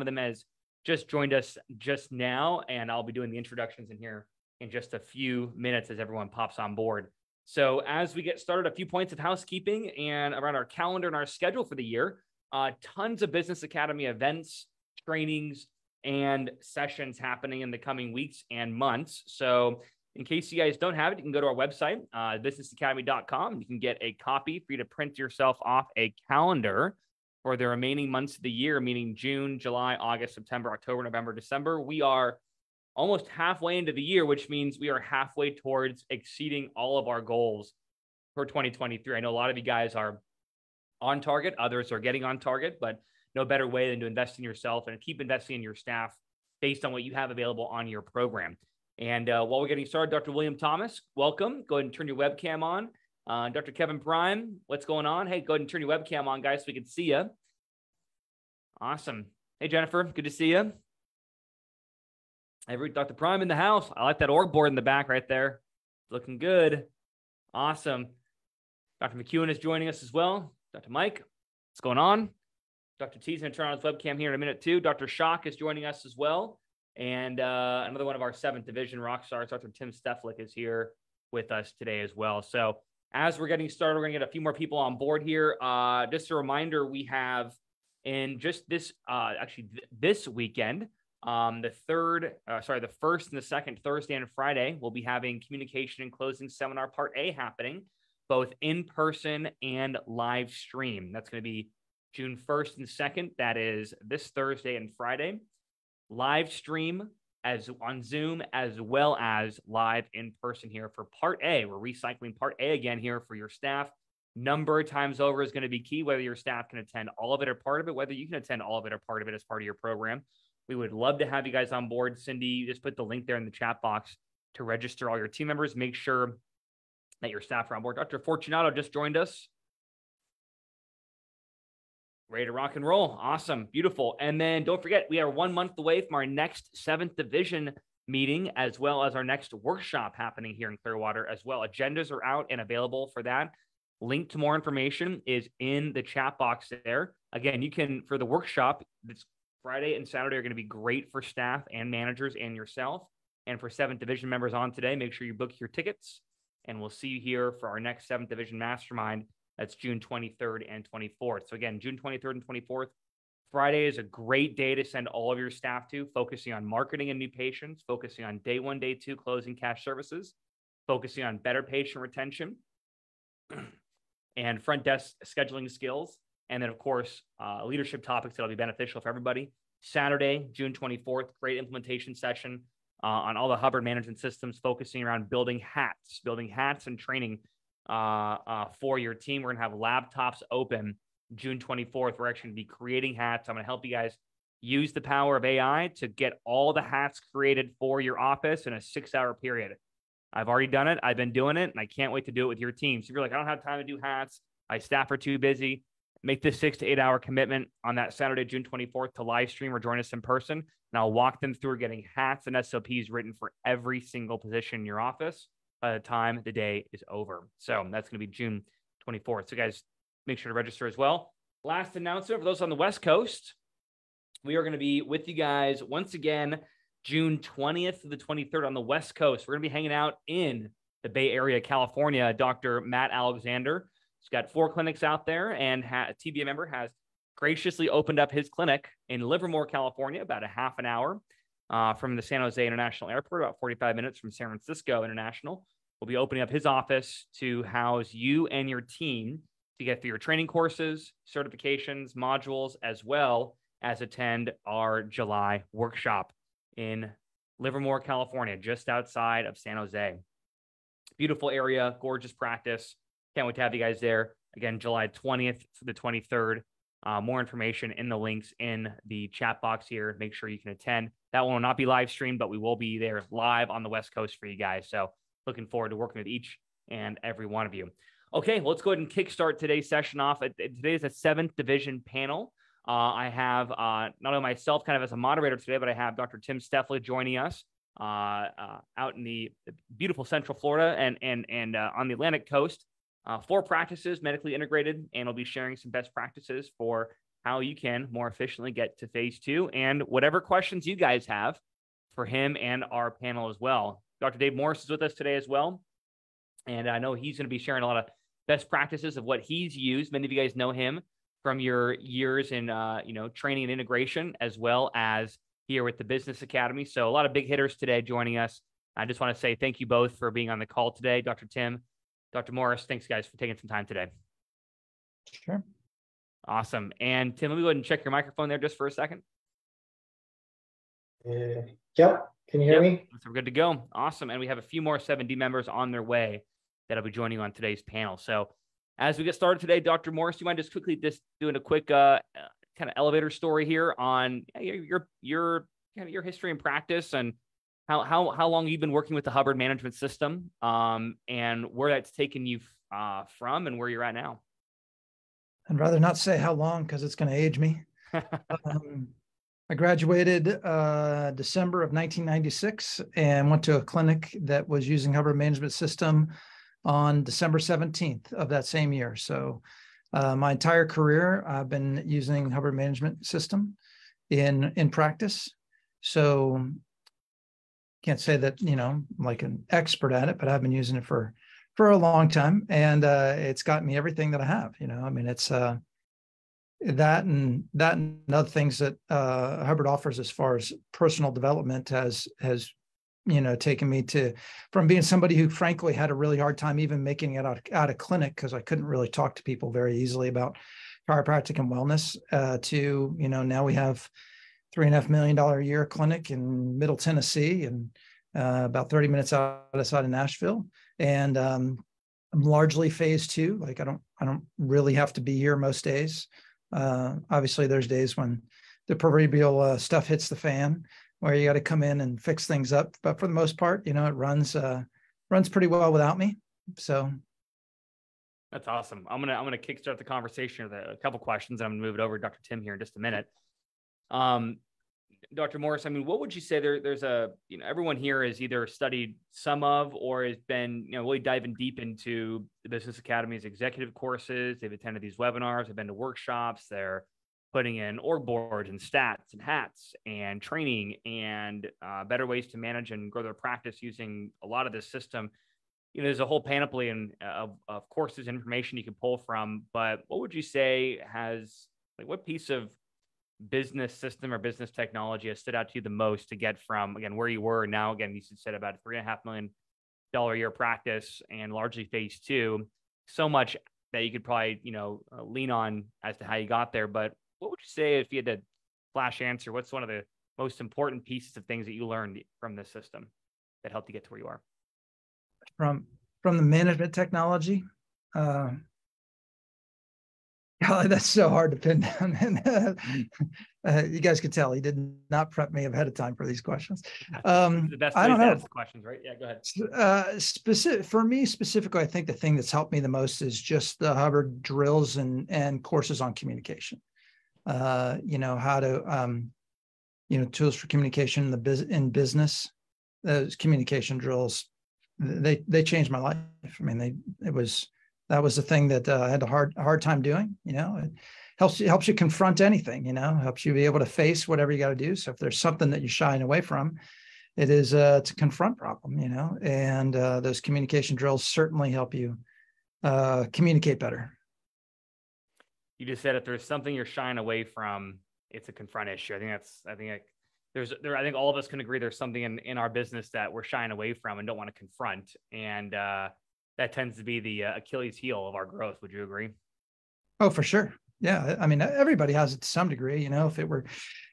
of them has just joined us just now, and I'll be doing the introductions in here in just a few minutes as everyone pops on board. So, as we get started, a few points of housekeeping and around our calendar and our schedule for the year. Uh, tons of Business Academy events, trainings, and sessions happening in the coming weeks and months. So, in case you guys don't have it, you can go to our website, uh, businessacademy.com. You can get a copy for you to print yourself off a calendar for the remaining months of the year, meaning June, July, August, September, October, November, December. We are almost halfway into the year, which means we are halfway towards exceeding all of our goals for 2023. I know a lot of you guys are on target, others are getting on target, but no better way than to invest in yourself and keep investing in your staff based on what you have available on your program. And uh, while we're getting started, Dr. William Thomas, welcome. Go ahead and turn your webcam on. Uh, Dr. Kevin Prime, what's going on? Hey, go ahead and turn your webcam on, guys, so we can see you. Awesome. Hey, Jennifer, good to see you. Every Dr. Prime in the house. I like that org board in the back right there. Looking good. Awesome. Dr. McEwen is joining us as well. Dr. Mike, what's going on? Dr. T's going to turn on his webcam here in a minute too. Dr. Shock is joining us as well. And uh, another one of our seventh division rock stars, Dr. Tim Steflik, is here with us today as well. So as we're getting started, we're going to get a few more people on board here. Uh, just a reminder, we have in just this, uh, actually th- this weekend, um, the third, uh, sorry, the first and the second Thursday and Friday, we'll be having communication and closing seminar part A happening, both in person and live stream. That's going to be June 1st and 2nd. That is this Thursday and Friday. Live stream as on Zoom as well as live in person here for part A. We're recycling part A again here for your staff. Number of times over is going to be key, whether your staff can attend all of it or part of it, whether you can attend all of it or part of it as part of your program. We would love to have you guys on board. Cindy, you just put the link there in the chat box to register all your team members. Make sure that your staff are on board. Dr. Fortunato just joined us. Ready to rock and roll. Awesome. Beautiful. And then don't forget, we are one month away from our next seventh division meeting, as well as our next workshop happening here in Clearwater as well. Agendas are out and available for that. Link to more information is in the chat box there. Again, you can, for the workshop, this Friday and Saturday are going to be great for staff and managers and yourself. And for seventh division members on today, make sure you book your tickets. And we'll see you here for our next seventh division mastermind. That's June 23rd and 24th. So again, June 23rd and 24th. Friday is a great day to send all of your staff to, focusing on marketing and new patients, focusing on day one, day two closing cash services, focusing on better patient retention and front desk scheduling skills, and then, of course, uh, leadership topics that'll be beneficial for everybody. Saturday, June 24th, great implementation session uh, on all the Hubbard management systems, focusing around building hats, building hats and training Uh, uh, for your team. We're going to have laptops open June 24th. We're actually going to be creating hats. I'm going to help you guys use the power of AI to get all the hats created for your office in a six hour period. I've already done it. I've been doing it, and I can't wait to do it with your team. So if you're like, I don't have time to do hats, my staff are too busy, make this six to eight hour commitment on that Saturday, June 24th to live stream or join us in person. And I'll walk them through getting hats and SOPs written for every single position in your office by the time the day is over. So that's going to be June 24th. So, guys, make sure to register as well. Last announcement for those on the West Coast, we are going to be with you guys once again June 20th to the 23rd on the West Coast. We're going to be hanging out in the Bay Area, California. Dr. Matt Alexander He's got four clinics out there, and ha- a TBA member has graciously opened up his clinic in Livermore, California, about a half an hour uh, from the San Jose International Airport, about 45 minutes from San Francisco International. We'll be opening up his office to house you and your team to get through your training courses, certifications, modules, as well as attend our July workshop in Livermore, California, just outside of San Jose. Beautiful area, gorgeous practice. Can't wait to have you guys there. Again, July 20th to the 23rd. Uh, more information in the links in the chat box here. Make sure you can attend. That one will not be live streamed, but we will be there live on the West Coast for you guys. So looking forward to working with each and every one of you. Okay, well, let's go ahead and kickstart today's session off. Today is a seventh division panel. Uh, I have uh, not only myself kind of as a moderator today, but I have Dr. Tim Steflik joining us uh, uh, out in the beautiful Central Florida and and and uh, on the Atlantic coast uh, four practices medically integrated, and we'll be sharing some best practices for how you can more efficiently get to phase two and whatever questions you guys have for him and our panel as well. Dr. Dave Morris is with us today as well. And I know he's going to be sharing a lot of best practices of what he's used. Many of you guys know him from your years in uh, you know training and integration, as well as here with the Business Academy. So a lot of big hitters today joining us. I just want to say thank you both for being on the call today, Dr. Tim, Dr. Morris. Thanks, guys, for taking some time today. Sure. Awesome. And Tim, let me go ahead and check your microphone there just for a second. Uh, yep. Can you hear Yep. me? So we're good to go. Awesome. And we have a few more 7D members on their way that'll be joining on today's panel. So as we get started today, Dr. Morris, do you mind just quickly just doing a quick uh, kind of elevator story here on your your your kind of your history and practice and how how how long you've been working with the Hubbard management system um, and where that's taken you uh, from and where you're at now. I'd rather not say how long because it's going to age me. um, I graduated uh, December of 1996 and went to a clinic that was using Hubbard Management System on December 17th of that same year. So uh, my entire career, I've been using Hubbard Management System in in practice. So can't say that you know I'm like an expert at it, but I've been using it for for a long time, and uh, it's got me everything that I have. You know, I mean, it's uh, that and that and other things that uh, Hubbard offers as far as personal development has has you know taken me to from being somebody who frankly had a really hard time even making it out, out of clinic because I couldn't really talk to people very easily about chiropractic and wellness uh, to you know now we have three and a half million dollar a year clinic in Middle Tennessee and uh, about 30 minutes outside of Nashville and um, I'm largely phase two like I don't I don't really have to be here most days uh, obviously, there's days when the proverbial uh, stuff hits the fan, where you got to come in and fix things up. But for the most part, you know, it runs uh, runs pretty well without me. So That's awesome. I'm gonna I'm gonna kickstart the conversation with a, couple questions. And I'm gonna move it over to Dr. Tim here in just a minute. Um, Dr. Morris, I mean, what would you say there? There's a you know everyone here has either studied some of or has been you know really diving deep into the Business Academy's executive courses. They've attended these webinars. They've been to workshops. They're putting in org boards and stats and hats and training and uh, better ways to manage and grow their practice using a lot of this system you know, there's a whole panoply and of, of courses and information you can pull from. But what would you say has like what piece of business system or business technology has stood out to you the most to get from again where you were now again you said about a three and a half million dollar year practice and largely phase two so much that you could probably you know uh, lean on as to how you got there. But what would you say if you had to flash answer what's one of the most important pieces of things that you learned from this system that helped you get to where you are? From from the management technology, uh, golly, that's so hard to pin down. And uh, you guys could tell he did not prep me ahead of time for these questions. Um, the best I don't know. questions right yeah go ahead Uh, specific for me specifically, I think the thing that's helped me the most is just the Hubbard drills and and courses on communication. Uh, you know how to, um, you know, tools for communication in the biz in business. Those communication drills, they they changed my life. I mean, they it was that was the thing that uh, I had a hard hard time doing. You know, it helps you helps you confront anything. You know, helps you be able to face whatever you got to do. So if there's something that you're shying away from, it is uh, to confront problem, you know, and uh, those communication drills certainly help you uh, communicate better. you just said if there's something you're shying away from, it's a confront issue. I think that's I think like, there's there I think all of us can agree there's something in in our business that we're shying away from and don't want to confront, and uh, that tends to be the uh, Achilles heel of our growth. Would you agree? Oh, for sure. Yeah, I mean, everybody has it to some degree. You know, if it were,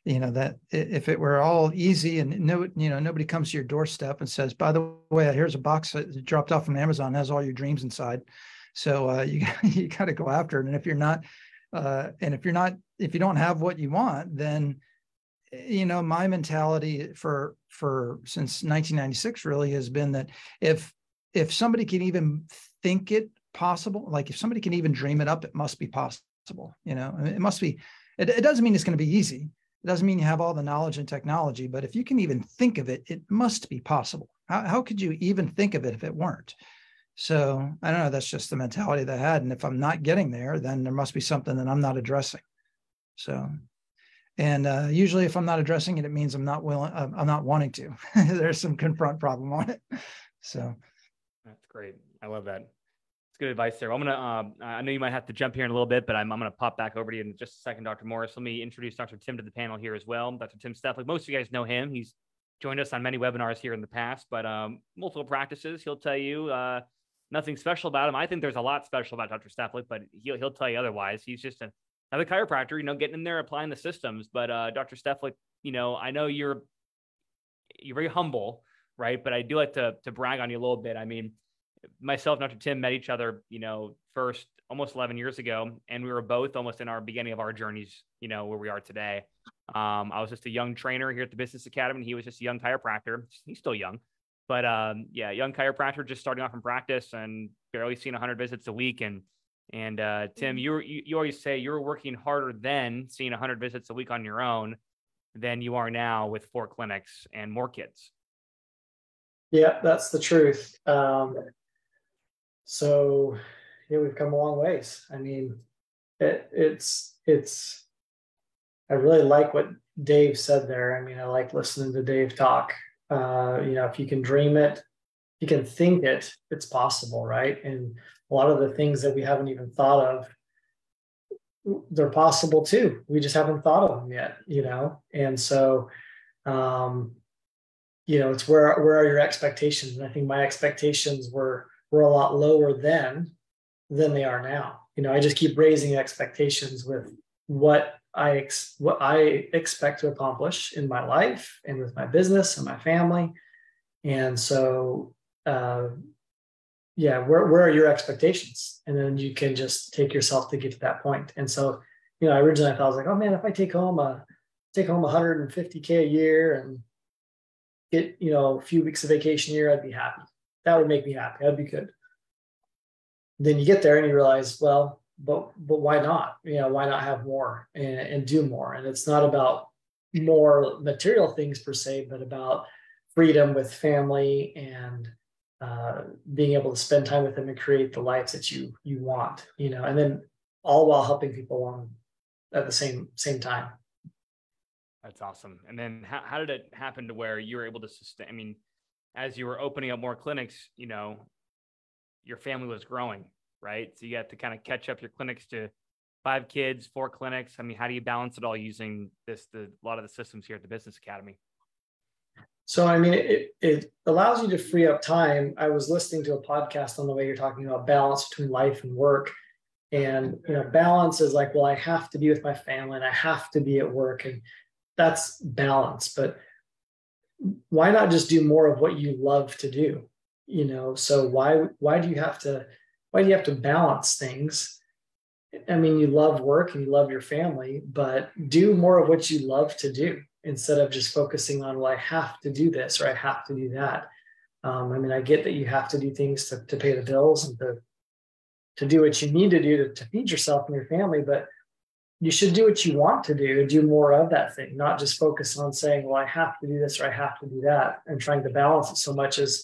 you know, that if it were all easy and no, you know, nobody comes to your doorstep and says, "By the way, here's a box that dropped off from Amazon has all your dreams inside," so uh, you you got to go after it. And if you're not, uh, and if you're not, if you don't have what you want, then you know my mentality for for since 1996 really has been that if if somebody can even think it possible like if somebody can even dream it up it must be possible you know? It must be it, it doesn't mean it's going to be easy. It doesn't mean you have all the knowledge and technology but if you can even think of it it must be possible. How, how could you even think of it if it weren't? So i don't know that's just the mentality that i had and if i'm not getting there then there must be something that i'm not addressing. So, and uh, usually if I'm not addressing it, it means I'm not willing, I'm not wanting to. There's some confront problem on it. So great. I love that. It's good advice there. I'm gonna. Um, I know you might have to jump here in a little bit, but I'm, I'm gonna pop back over to you in just a second, Dr. Morris. Let me introduce Dr. Tim to the panel here as well. Dr. Tim Steflik. Most of you guys know him. He's joined us on many webinars here in the past, but um, multiple practices. He'll tell you uh, nothing special about him. I think there's a lot special about Dr. Steflik, but he'll he'll tell you otherwise. He's just a, another chiropractor, you know, getting in there, applying the systems. But uh, Dr. Steflik, you know, I know you're you're very humble, right? But I do like to to brag on you a little bit. I mean, myself and Dr. Tim met each other, you know, first almost 11 years ago, and we were both almost in our beginning of our journeys, you know, where we are today. Um, I was just a young trainer here at the Business Academy. And he was just a young chiropractor. He's still young, but um, yeah, young chiropractor just starting off in practice and barely seeing 100 visits a week. And and uh, Tim, you, you you always say you're working harder then seeing 100 visits a week on your own than you are now with four clinics and more kids. Yeah, that's the truth. Um, so yeah, we've come a long ways. I mean, it, it's it's I really like what Dave said there. I mean, I like listening to Dave talk. Uh, you know, if you can dream it, you can think it, it's possible, right? And a lot of the things that we haven't even thought of, they're possible too. We just haven't thought of them yet, you know? And so, um, you know, it's where where are your expectations? And I think my expectations were were a lot lower then than they are now. You know, I just keep raising expectations with what I ex- what I expect to accomplish in my life and with my business and my family. And so, uh, yeah, where where are your expectations? And then you can just take yourself to get to that point. And so, you know, I originally I thought I was like, oh man, if I take home a take home 150k a year and get you know a few weeks of vacation a year, I'd be happy. That would make me happy. That'd be good. Then you get there and you realize, well, but but why not? You know, why not have more and, and do more? And it's not about more material things per se, but about freedom with family and uh, being able to spend time with them and create the lives that you you want. You know, and then all while helping people along at the same same time. That's awesome. And then how, how did it happen to where you were able to sustain? I mean, as you were opening up more clinics, you know, your family was growing right? So you have to kind of catch up your clinics to five kids, four clinics. I mean, how do you balance it all using this, the, a lot of the systems here at the Business Academy? So, I mean, it, it allows you to free up time. I was listening to a podcast on the way you're talking about balance between life and work. And, you know, balance is like, well, I have to be with my family and I have to be at work. And that's balance. But why not just do more of what you love to do? You know, so why, why do you have to why do you have to balance things? I mean, you love work and you love your family, but do more of what you love to do instead of just focusing on, well, I have to do this or I have to do that. Um, I mean, I get that you have to do things to, to pay the bills and to, to do what you need to do to, to feed yourself and your family, but you should do what you want to do do more of that thing, not just focus on saying, well, I have to do this or I have to do that and trying to balance it so much as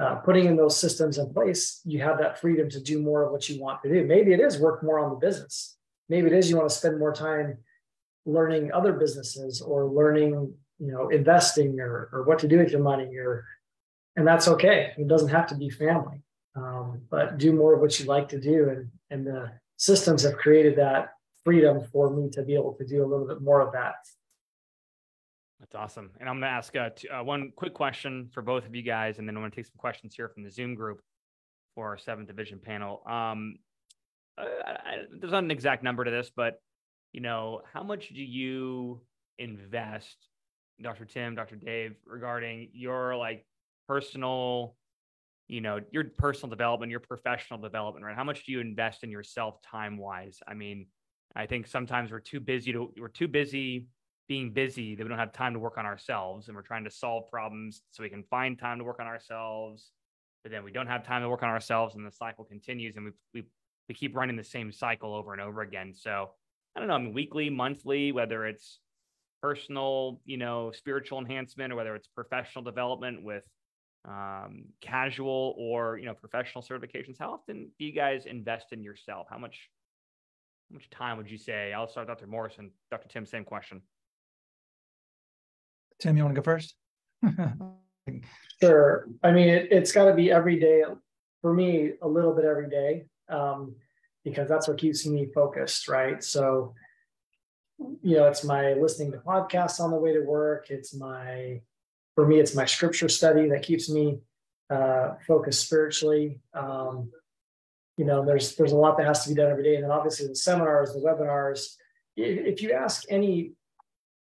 uh, putting in those systems in place, you have that freedom to do more of what you want to do. Maybe it is work more on the business. Maybe it is you want to spend more time learning other businesses or learning, you know, investing or, or what to do with your money or, and that's okay. It doesn't have to be family, um, but do more of what you like to do. And, and the systems have created that freedom for me to be able to do a little bit more of that that's awesome. And I'm going to ask uh, t- uh, one quick question for both of you guys, and then I'm going to take some questions here from the Zoom group for our seventh division panel. Um, I, I, there's not an exact number to this, but you know, how much do you invest, Dr. Tim, Dr. Dave, regarding your like personal, you know, your personal development, your professional development, right? How much do you invest in yourself time wise? I mean, I think sometimes we're too busy to we're too busy being busy that we don't have time to work on ourselves and we're trying to solve problems so we can find time to work on ourselves but then we don't have time to work on ourselves and the cycle continues and we, we, we keep running the same cycle over and over again. So i don't know i mean weekly monthly whether it's personal you know spiritual enhancement or whether it's professional development with um, casual or you know professional certifications how often do you guys invest in yourself? How much How much time would you say? I'll start Dr. Morris and. Dr. Tim, same question. Tim, you want to go first? sure. I mean, it, has got to be every day. For me, a little bit every day, um, because that's what keeps me focused, right? So, you know, it's my listening to podcasts on the way to work. It's my, for me, it's my scripture study that keeps me uh, focused spiritually. Um, you know, there's there's a lot that has to be done every day, and then obviously the seminars, the webinars. If you ask any,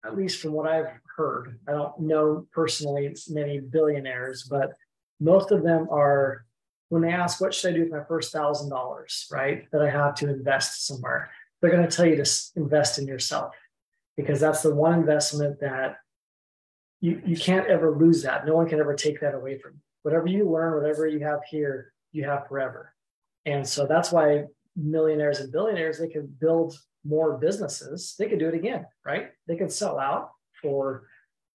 at least from what I've heard, I don't know personally many billionaires, but most of them are when they ask what should I do with my first thousand dollars, right? That I have to invest somewhere. They're going to tell you to invest in yourself because that's the one investment that you, you can't ever lose that. No one can ever take that away from you. Whatever you learn, whatever you have here, you have forever. And so that's why millionaires and billionaires, they can build more businesses. They could do it again, right? They could sell out for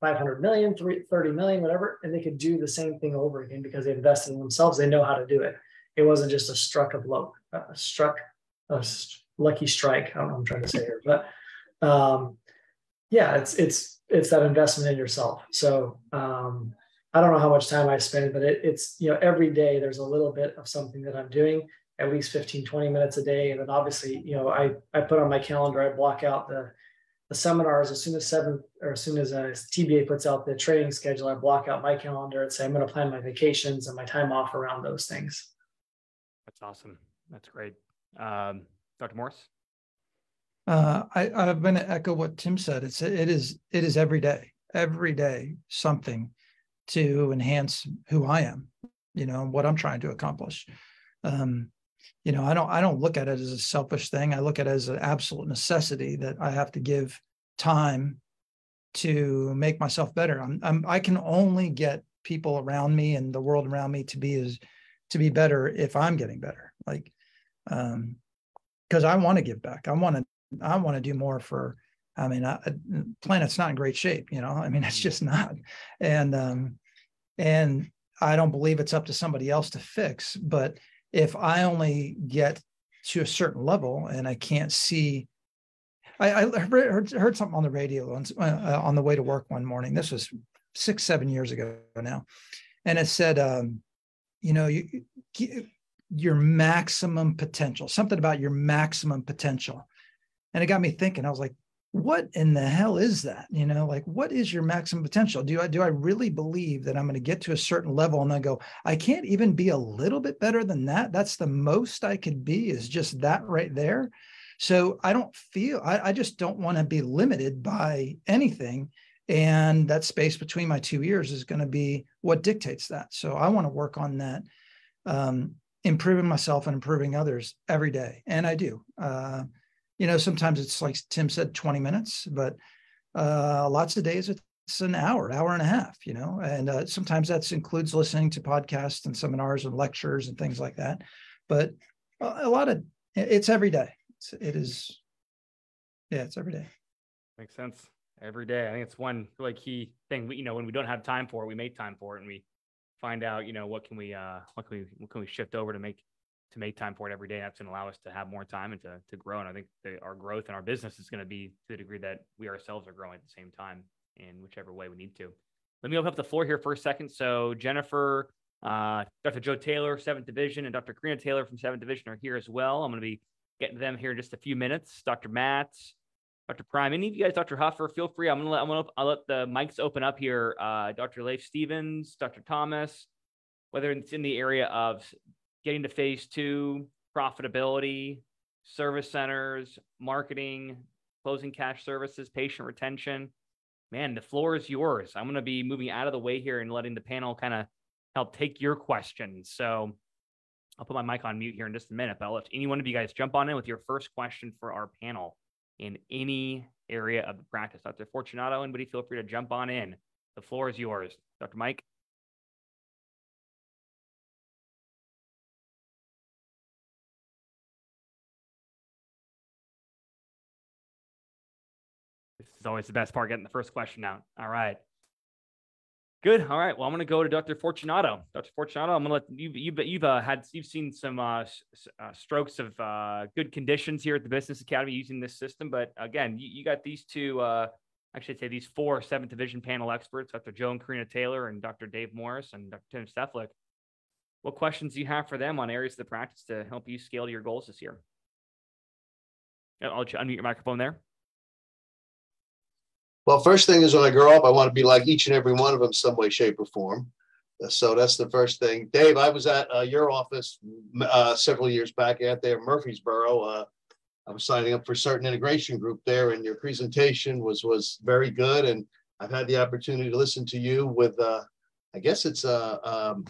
500 million, 30 million, whatever, and they could do the same thing over again because they invested in themselves. They know how to do it. It wasn't just a struck of luck, a struck, a lucky strike. I don't know what I'm trying to say here, but um, yeah, it's it's it's that investment in yourself. So um, I don't know how much time I spend, but it, it's, you know, every day there's a little bit of something that I'm doing at least 15, 20 minutes a day. And then obviously, you know, I, I put on my calendar, I block out the, the seminars as soon as seven or as soon as a uh, TBA puts out the training schedule, I block out my calendar and say, I'm going to plan my vacations and my time off around those things. That's awesome. That's great. Um, Dr. Morris. Uh, I, I'm going to echo what Tim said. It's, it is, it is every day, every day, something to enhance who I am, you know, what I'm trying to accomplish. Um, you know, I don't I don't look at it as a selfish thing. I look at it as an absolute necessity that I have to give time to make myself better. I'm, I'm I can only get people around me and the world around me to be as to be better if I'm getting better. Like um because I want to give back. I want to I want to do more for I mean, I, planet's not in great shape, you know. I mean, it's mm. just not, and um, and I don't believe it's up to somebody else to fix. But if I only get to a certain level and I can't see, I, I heard, heard something on the radio on, uh, on the way to work one morning. This was six, seven years ago now, and it said, um, you know, you, your maximum potential, something about your maximum potential, and it got me thinking. I was like, what in the hell is that? You know like what is your maximum potential? Do i do i really believe that i'm going to get to a certain level and then go i can't even be a little bit better than that? That's the most i could be is just that right there. So i don't feel i, I just don't want to be limited by anything and that space between my two ears is going to be what dictates that. So i want to work on that um, improving myself and improving others every day and i do uh, you know, sometimes it's like Tim said, 20 minutes, but uh, lots of days it's an hour, hour and a half, you know, and uh, sometimes that includes listening to podcasts and seminars and lectures and things like that. But a lot of it's every day. It's, it is, yeah, it's every day. Makes sense. Every day. I think it's one really key thing. We, you know, when we don't have time for it, we make time for it and we find out, you know, what can we, uh, what can we, what can we shift over to make to make time for it every day. That's going to allow us to have more time and to, to grow. And I think the, our growth and our business is going to be to the degree that we ourselves are growing at the same time in whichever way we need to. Let me open up the floor here for a second. So Jennifer, uh, Dr. Joe Taylor, seventh division, and Dr. Karina Taylor from seventh division are here as well. I'm going to be getting them here in just a few minutes. Dr. Matt, Dr. Prime, any of you guys, Dr. Huffer, feel free. I'm going to let, I'm to, I'll let the mics open up here. Uh, Dr. Leif Stevens, Dr. Thomas, whether it's in the area of getting to phase two, profitability, service centers, marketing, closing cash services, patient retention. Man, the floor is yours. I'm going to be moving out of the way here and letting the panel kind of help take your questions. So I'll put my mic on mute here in just a minute, but I'll let any one of you guys jump on in with your first question for our panel in any area of the practice. Dr. Fortunato, anybody feel free to jump on in. The floor is yours. Dr. Mike. Is always the best part, getting the first question out. All right. Good. All right. Well, I'm going to go to Dr. Fortunato. Dr. Fortunato, I'm going to let you. You've you've uh, had you've seen some uh, uh, strokes of uh, good conditions here at the Business Academy using this system. But again, you, you got these two. Uh, actually, I'd say these four seventh division panel experts, Dr. Joe and Karina Taylor, and Dr. Dave Morris and Dr. Tim Steflik. What questions do you have for them on areas of the practice to help you scale to your goals this year? I'll let you unmute your microphone there. Well, first thing is when I grow up, I want to be like each and every one of them, some way, shape, or form. So that's the first thing. Dave, I was at uh, your office uh, several years back out there, Murfreesboro. Uh, I was signing up for certain integration group there, and your presentation was was very good. And I've had the opportunity to listen to you with, uh, I guess it's uh, um,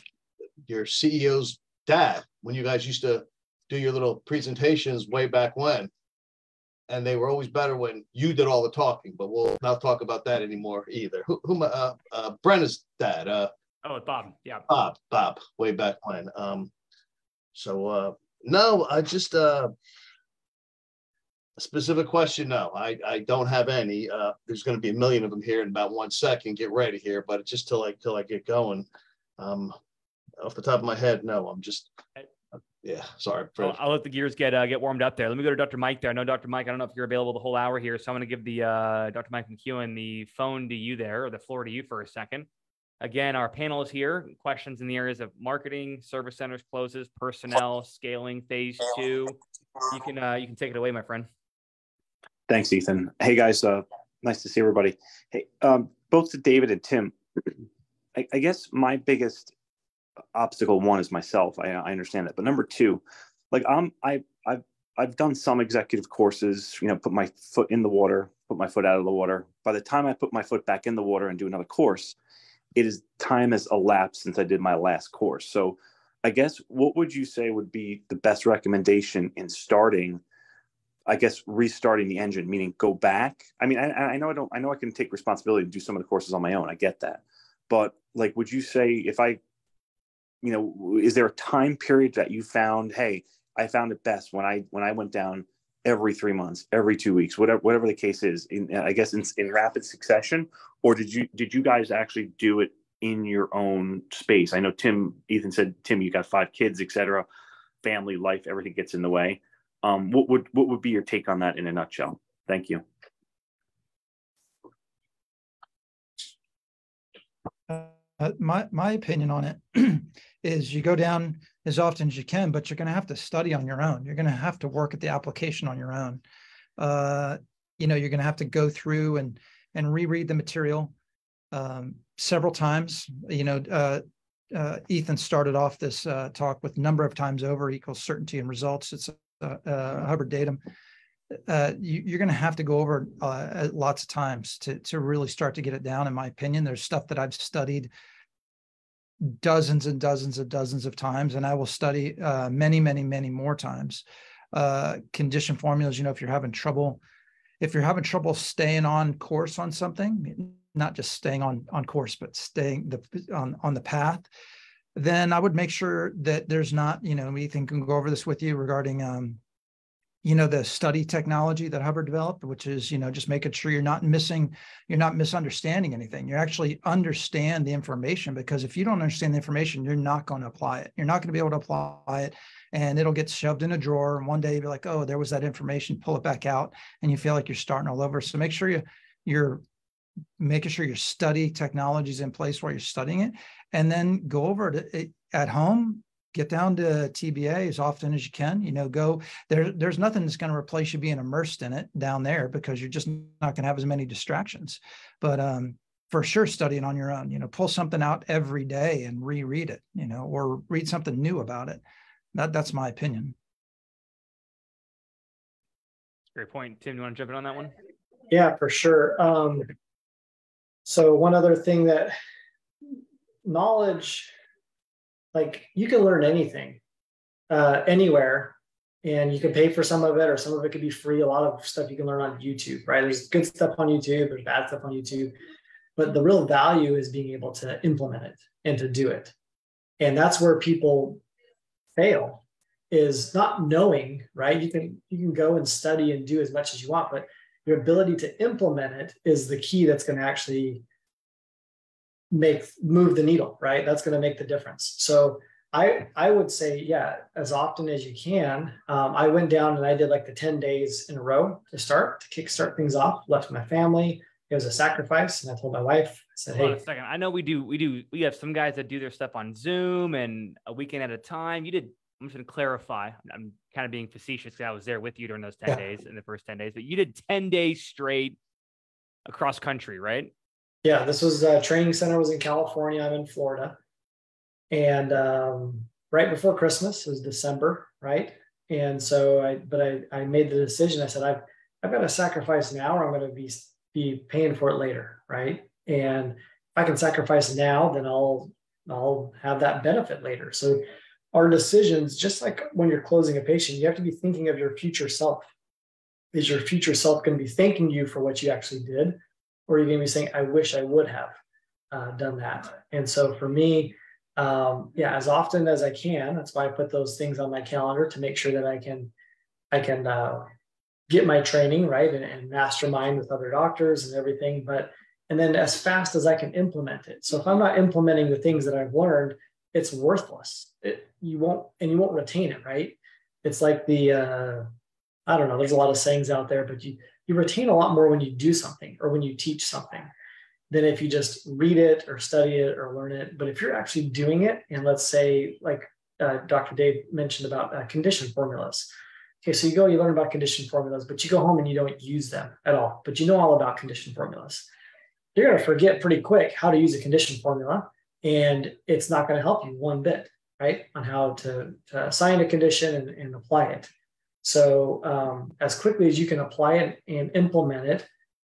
your CEO's dad when you guys used to do your little presentations way back when and they were always better when you did all the talking. But we'll not talk about that anymore either. Who, who uh, uh, Brenna's dad? Uh, oh, Bob. Yeah, Bob. Bob. Way back when. Um, so uh, no, I just uh, a specific question. No, I I don't have any. Uh, there's going to be a million of them here in about one second. Get ready here, but just till I till I get going. Um, off the top of my head, no. I'm just yeah, sorry. I'll, I'll, let the gears get uh, get warmed up there. Let me go to Dr. Mike there. I know Dr. Mike. I don't know if you're available the whole hour here, so I'm going to give the uh, Dr. Mike McEwen the phone to you there, or the floor to you for a second. Again, our panel is here. Questions in the areas of marketing, service centers closes, personnel, scaling, phase two. You can uh, you can take it away, my friend. Thanks, Ethan. Hey guys, uh, nice to see everybody. Hey, um, both to David and Tim. I, I guess my biggest obstacle one is myself. I, I understand that. But number two, like I'm, I, I've, I've done some executive courses, you know, put my foot in the water, put my foot out of the water. By the time I put my foot back in the water and do another course, it is time has elapsed since I did my last course. So I guess what would you say would be the best recommendation in starting, I guess, restarting the engine, meaning go back? I mean, I, I know I don't, I know I can take responsibility to do some of the courses on my own. I get that. But like, would you say if I you know is there a time period that you found hey i found it best when i when i went down every three months every two weeks whatever whatever the case is in i guess in, in rapid succession? Or did you did you guys actually do it in your own space? I know tim ethan said tim you got five kids etc family life everything gets in the way. Um, what would what would be your take on that in a nutshell? Thank you Uh, my my opinion on it is you go down as often as you can, but you're going to have to study on your own. You're going to have to work at the application on your own. Uh, you know, you're going to have to go through and and reread the material um, several times. You know, uh, uh, Ethan started off this uh, talk with number of times over equals certainty and results. It's a, a Hubbard datum uh, you, are going to have to go over uh, lots of times to to really start to get it down. In my opinion, there's stuff that I've studied dozens and dozens of dozens of times, and I will study uh, many, many, many more times. Uh, condition formulas. You know, if you're having trouble, if you're having trouble staying on course on something, not just staying on on course, but staying the on on the path, then I would make sure that there's not. You know, Ethan can go over this with you regarding. Um, you know the study technology that hubbard developed which is you know just making sure you're not missing you're not misunderstanding anything. You actually understand the information because if you don't understand the information you're not going to apply it. You're not going to be able to apply it and it'll get shoved in a drawer and one day you'll be like oh there was that information pull it back out and you feel like you're starting all over. So make sure you you're making sure your study technology is in place while you're studying it and then go over it eh, at home get down to TBA as often as you can. You know, go there. There's nothing that's going to replace you being immersed in it down there because you're just not going to have as many distractions. But um, for sure, studying on your own. You know, pull something out every day and reread it. You know, or read something new about it. That that's my opinion. Great point, Tim. You want to jump in on that one? Yeah, for sure. Um, so one other thing that knowledge like you can learn anything uh, anywhere and you can pay for some of it or some of it could be free. A lot of stuff you can learn on youtube right? There's good stuff on youtube there's bad stuff on youtube but the real value is being able to implement it and to do it. And that's where people fail is not knowing right? You can you can go and study and do as much as you want but your ability to implement it is the key that's going to actually make move the needle, right? That's going to make the difference. So I I would say, yeah, as often as you can. Um, I went down and I did like the 10 days in a row to start to kickstart things off, left my family. It was a sacrifice. And I told my wife, I said, Hold Hey, on a second. I know we do, we do, we have some guys that do their stuff on Zoom and a weekend at a time. You did, I'm just going to clarify. I'm kind of being facetious because I was there with you during those 10 Yeah. days in the first 10 days, but you did 10 days straight across country, right? Yeah, this was uh training center was in California. I'm in Florida. And um, right before Christmas it was December, right? And so I, but I, I made the decision. I said, I've, I've got to sacrifice now, or I'm going to be, be paying for it later, right? And if I can sacrifice now, then I'll, I'll have that benefit later. So our decisions, just like when you're closing a patient, you have to be thinking of your future self. Is your future self going to be thanking you for what you actually did, or you're you going to be saying, "I wish I would have uh, done that"? And so for me, um, yeah, as often as I can. That's why I put those things on my calendar to make sure that I can, I can uh, get my training right and, and mastermind with other doctors and everything. But and then as fast as I can implement it. So if I'm not implementing the things that I've learned, it's worthless. It, you won't and you won't retain it, right? It's like the uh, I don't know. There's a lot of sayings out there, but you you retain a lot more when you do something or when you teach something than if you just read it or study it or learn it. But if you're actually doing it, and let's say, like uh, Dr. Dave mentioned about uh, condition formulas. Okay, so you go, you learn about condition formulas, but you go home and you don't use them at all, but you know all about condition formulas. You're going to forget pretty quick how to use a condition formula, and it's not going to help you one bit, right, on how to, to assign a condition and, and apply it. So um, as quickly as you can apply it and implement it,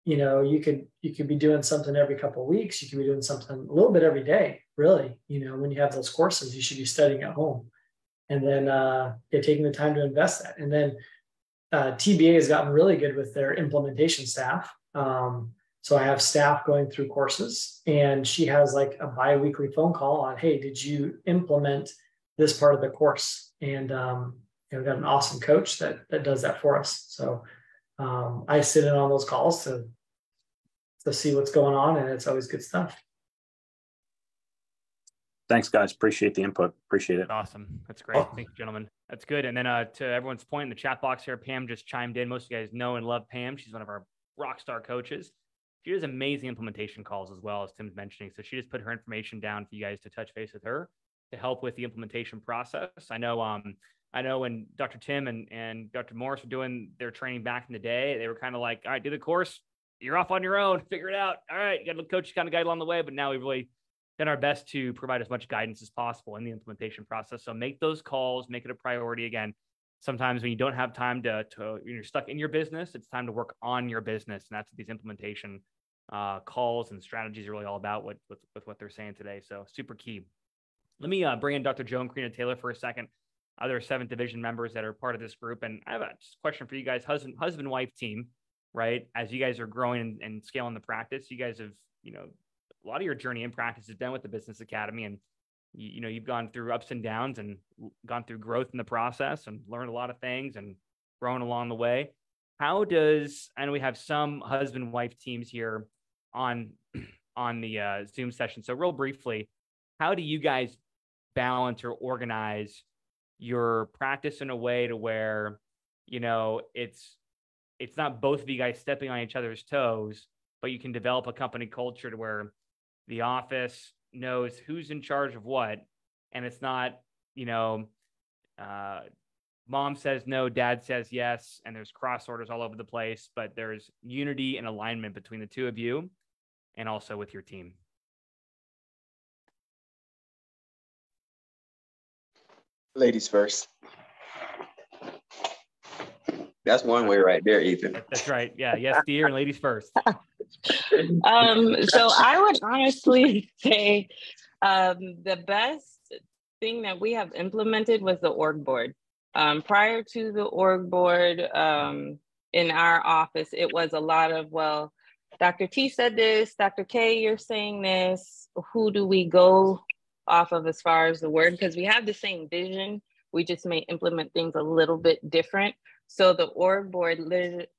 you know you could you could be doing something every couple of weeks. You could be doing something a little bit every day really. You know when you have those courses you should be studying at home. And then uh yeah, taking the time to invest that. And then uh, tba has gotten really good with their implementation staff. Um, so i have staff going through courses and she has like a bi-weekly phone call on hey did you implement this part of the course? And um, you know, we've got an awesome coach that that does that for us so um, I sit in on those calls to to see what's going on, and it's always good stuff. Thanks, guys. Appreciate the input. Appreciate it. Awesome. That's great. Oh. Thank you, gentlemen. That's good. And then uh, to everyone's point in the chat box here, Pam just chimed in. Most of you guys know and love Pam. She's one of our rock star coaches. She does amazing implementation calls as well as Tim's mentioning. So she just put her information down for you guys to touch base with her to help with the implementation process. I know um I know when Dr. Tim and, and Dr. Morris were doing their training back in the day, they were kind of like, all right, do the course. You're off on your own. Figure it out. All right. You got a coach kind of guide along the way. But now we've really done our best to provide as much guidance as possible in the implementation process. So make those calls, make it a priority again. Sometimes when you don't have time to, to you're stuck in your business, it's time to work on your business. And that's what these implementation uh, calls and strategies are really all about with, with, with what they're saying today. So super key. Let me uh, bring in Dr. Joe and Karina Taylor for a second other seventh division members that are part of this group. And I have a question for you guys, husband, husband, wife team, right? As you guys are growing and, and scaling the practice, you guys have, you know, a lot of your journey in practice has been with the business academy and you, you know, you've gone through ups and downs and gone through growth in the process and learned a lot of things and grown along the way. How does, know we have some husband, wife teams here on, on the uh, Zoom session. So real briefly, how do you guys balance or organize your practice in a way to where you know it's it's not both of you guys stepping on each other's toes but you can develop a company culture to where the office knows who's in charge of what and it's not you know uh, mom says no dad says yes and there's cross orders all over the place but there's unity and alignment between the two of you and also with your team Ladies first. That's one way right there, Ethan. that's right yeah yes dear and ladies first um, so I would honestly say um, the best thing that we have implemented was the org board. Um, prior to the org board um, in our office, it was a lot of, well, Dr. T said this, Dr. K, you're saying this. Who do we go off of as far as the word? Because we have the same vision. We just may implement things a little bit different. So the org board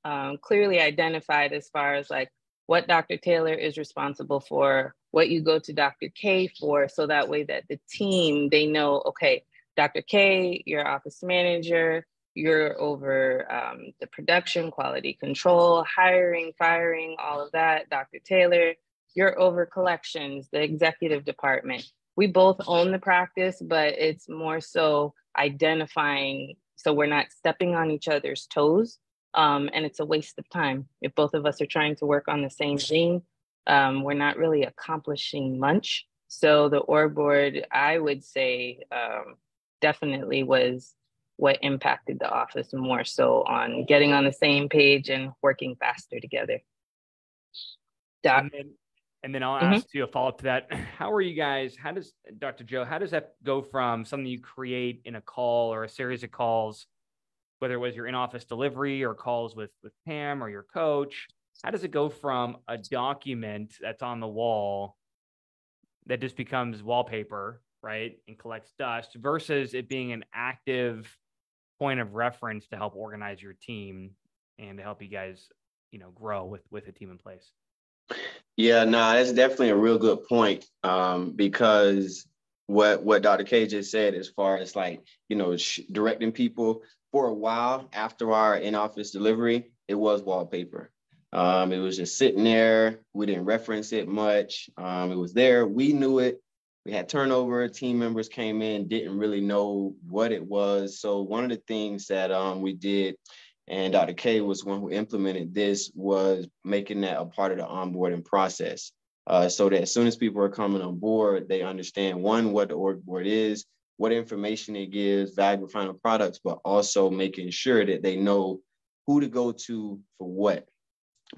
um, clearly identified as far as like what Dr. Taylor is responsible for, what you go to Dr. K for, so that way that the team, they know, okay, Dr. K, your office manager, you're over um, the production, quality control, hiring, firing, all of that. Dr. Taylor, you're over collections, the executive department. We both own the practice, but it's more so identifying so we're not stepping on each other's toes. Um, and it's a waste of time. If both of us are trying to work on the same thing, um, we're not really accomplishing much. So the org board, I would say, um, definitely was what impacted the office more so on getting on the same page and working faster together. Doc. And then, and then I'll mm-hmm. ask you a follow up to that. How are you guys? How does Dr. Joe? How does that go from something you create in a call or a series of calls, whether it was your in-office delivery or calls with with Pam or your coach? How does it go from a document that's on the wall that just becomes wallpaper, right, and collects dust, versus it being an active point of reference to help organize your team and to help you guys, you know, grow with with a team in place? Yeah, no, nah, that's definitely a real good point um, because what what Dr. K just said, as far as like you know sh- directing people for a while after our in office delivery, it was wallpaper. Um, it was just sitting there. We didn't reference it much. Um, it was there. We knew it. We had turnover. Team members came in, didn't really know what it was. So one of the things that um, we did and Dr. K was one who implemented this was making that a part of the onboarding process. Uh, so that as soon as people are coming on board, they understand one, what the org board is, what information it gives, valuable final products, but also making sure that they know who to go to for what.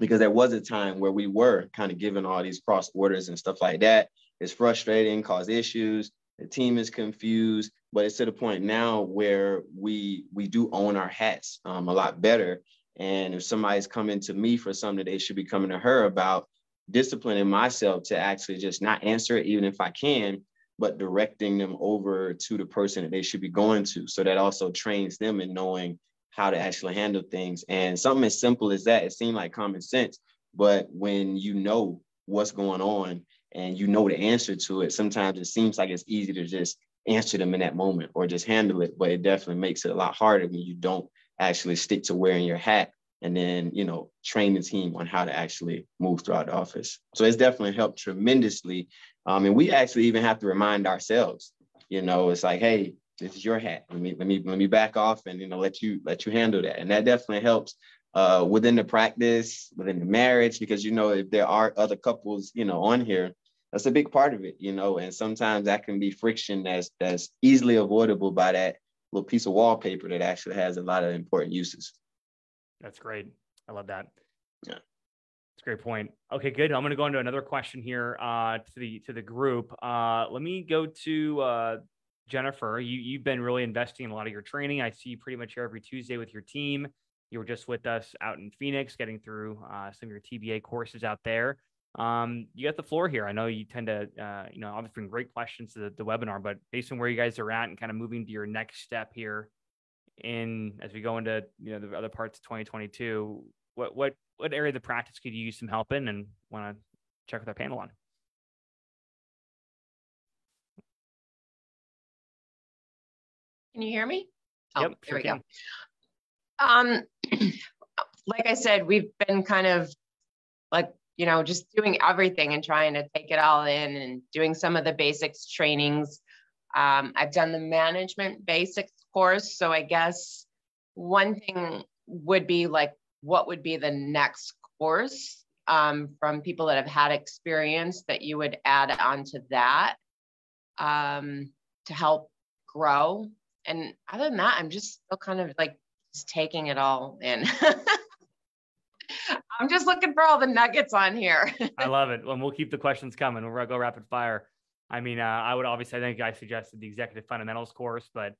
Because there was a time where we were kind of given all these cross orders and stuff like that. It's frustrating, cause issues. The team is confused but it's to the point now where we we do own our hats um, a lot better. And if somebody's coming to me for something, they should be coming to her about disciplining myself to actually just not answer it, even if I can, but directing them over to the person that they should be going to. So that also trains them in knowing how to actually handle things. And something as simple as that, it seemed like common sense, but when you know what's going on and you know the answer to it, sometimes it seems like it's easy to just answer them in that moment or just handle it. But it definitely makes it a lot harder when you don't actually stick to wearing your hat and then, you know, train the team on how to actually move throughout the office. So it's definitely helped tremendously. Um, and we actually even have to remind ourselves, you know, it's like, hey, this is your hat. Let me let me let me back off and you know let you let you handle that. And that definitely helps uh, within the practice, within the marriage, because you know if there are other couples, you know, on here, that's a big part of it, you know, and sometimes that can be friction that's that's easily avoidable by that little piece of wallpaper that actually has a lot of important uses. That's great. I love that. Yeah. That's a great point. Okay, good. I'm going to go into another question here uh, to the to the group. Uh, let me go to uh, Jennifer. You you've been really investing in a lot of your training. I see you pretty much here every Tuesday with your team. You were just with us out in Phoenix, getting through uh, some of your TBA courses out there. Um, you got the floor here. I know you tend to, uh, you know, obviously bring great questions to the, the, webinar, but based on where you guys are at and kind of moving to your next step here in as we go into you know the other parts of 2022, what what what area of the practice could you use some help in and want to check with our panel on? Can you hear me? Oh, yep, there sure we can. go. Um, like I said, we've been kind of like you know, just doing everything and trying to take it all in and doing some of the basics trainings. Um, I've done the management basics course. So I guess one thing would be like, what would be the next course um, from people that have had experience that you would add onto that um, to help grow? And other than that, I'm just still kind of like just taking it all in. I'm just looking for all the nuggets on here. I love it. And we'll keep the questions coming. We'll go rapid fire. I mean, uh, I would obviously, I think I suggested the executive fundamentals course, but,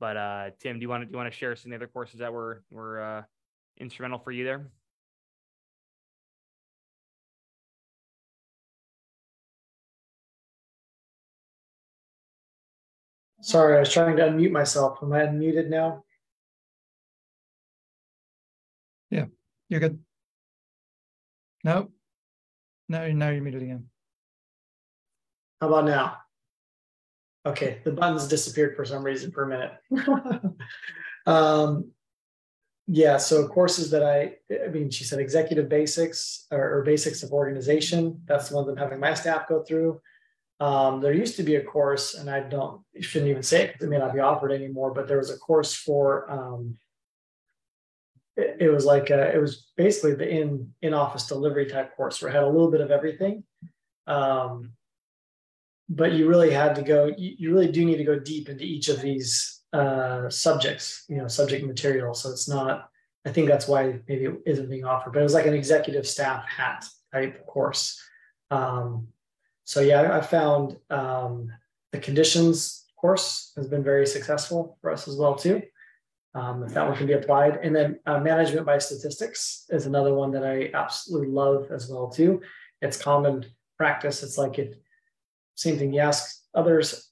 but uh, Tim, do you want to, do you want to share some of the other courses that were, were uh, instrumental for you there? Sorry, I was trying to unmute myself. Am I unmuted now? Yeah, you're good. Nope. No, now you're muted again. How about now? Okay, the buttons disappeared for some reason for a minute. um, yeah, so courses that I, I mean, she said executive basics or, or basics of organization. That's the ones I'm having my staff go through. Um, there used to be a course, and I don't shouldn't even say it because it may not be offered anymore. But there was a course for um, it, was like a, it was basically the in in office delivery type course where it had a little bit of everything. Um, but you really had to go. You, you really do need to go deep into each of these uh, subjects, you know, subject material. So it's not. I think that's why maybe it isn't being offered. But it was like an executive staff hat type course. Um, so yeah, I found um, the conditions course has been very successful for us as well too. Um, if that one can be applied, and then uh, management by statistics is another one that I absolutely love as well too. It's common practice. It's like if same thing you ask others,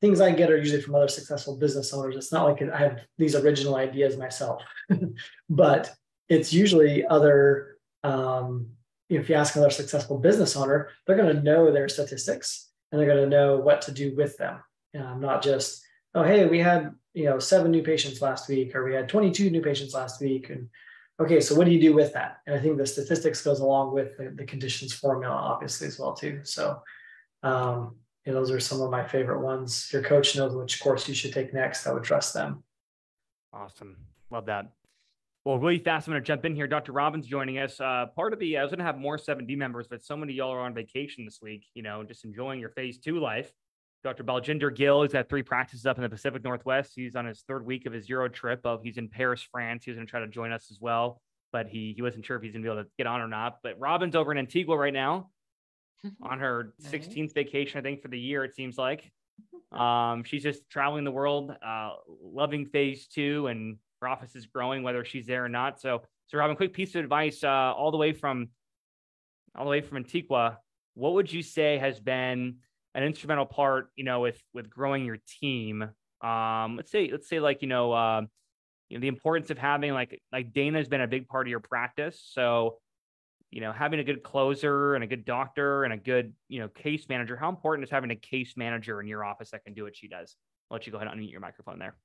things I get are usually from other successful business owners. It's not like I have these original ideas myself, but it's usually other um, if you ask another successful business owner, they're going to know their statistics and they're going to know what to do with them. Um, not just, oh, hey, we had you know seven new patients last week, or we had 22 new patients last week, and okay, so what do you do with that? And I think the statistics goes along with the, the conditions formula, obviously as well too. So, um, you know, those are some of my favorite ones. Your coach knows which course you should take next. I would trust them. Awesome, love that. Well, really fast, I'm going to jump in here. Dr. Robbins joining us. Uh, part of the, I was going to have more 7D members, but so many y'all are on vacation this week, you know, just enjoying your phase two life. Dr. Baljinder Gill is at three practices up in the Pacific Northwest. He's on his third week of his Euro trip. Of he's in Paris, France. He was going to try to join us as well, but he he wasn't sure if he's going to be able to get on or not. But Robin's over in Antigua right now, on her 16th vacation, I think, for the year. It seems like. Um, she's just traveling the world, uh, loving phase two and her office is growing, whether she's there or not. So, so Robin, quick piece of advice, uh, all the way from, all the way from Antigua. What would you say has been an instrumental part, you know, with with growing your team? Um, let's say, let's say, like you know, uh, you know, the importance of having like like Dana has been a big part of your practice. So, you know, having a good closer and a good doctor and a good you know case manager. How important is having a case manager in your office that can do what she does? I'll let you go ahead and unmute your microphone there.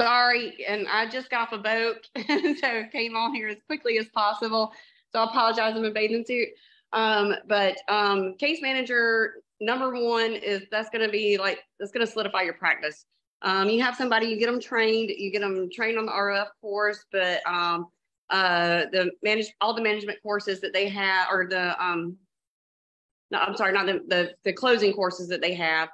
Sorry, and I just got off a boat, so came on here as quickly as possible. So I apologize, I'm in bathing suit. Um, but um, case manager number one is that's going to be like that's going to solidify your practice. Um, you have somebody, you get them trained, you get them trained on the RF course, but um, uh, the manage all the management courses that they have, or the um, no, I'm sorry, not the, the the closing courses that they have.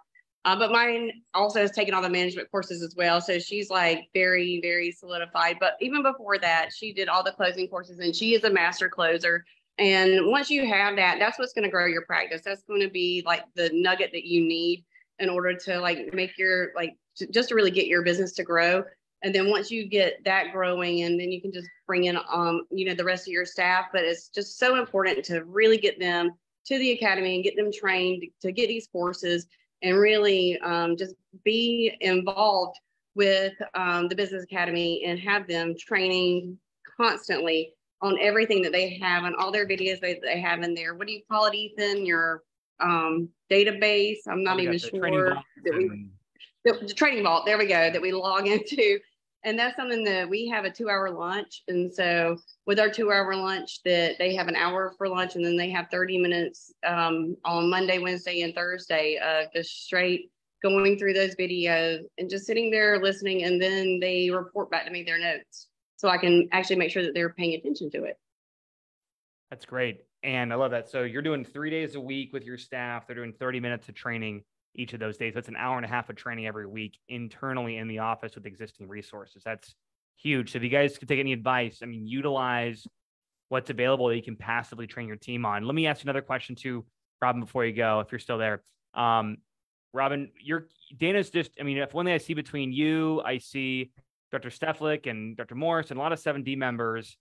Uh, but mine also has taken all the management courses as well. So she's like very, very solidified. But even before that, she did all the closing courses and she is a master closer. And once you have that, that's what's going to grow your practice. That's going to be like the nugget that you need in order to like make your like to, just to really get your business to grow. And then once you get that growing, and then you can just bring in um you know the rest of your staff. But it's just so important to really get them to the academy and get them trained to get these courses and really um, just be involved with um, the Business Academy and have them training constantly on everything that they have and all their videos that they have in there. What do you call it, Ethan? Your um, database? I'm not even sure. That we, the, the training vault, there we go, that we log into and that's something that we have a two hour lunch. And so with our two hour lunch that they have an hour for lunch and then they have 30 minutes um, on monday wednesday and thursday of just straight going through those videos and just sitting there listening. And then they report back to me their notes. So i can actually make sure that they're paying attention to it. That's great. And i love that. So you're doing three days a week with your staff. They're doing 30 minutes of training each of those days. That's an hour and a half of training every week internally in the office with existing resources. That's huge. So if you guys could take any advice, I mean, utilize what's available that you can passively train your team on. Let me ask you another question too, Robin, before you go, if you're still there. Um, Robin, you're Dana's just, I mean, if one thing I see between you, I see Dr. Steflik and Dr. Morris and a lot of 7D members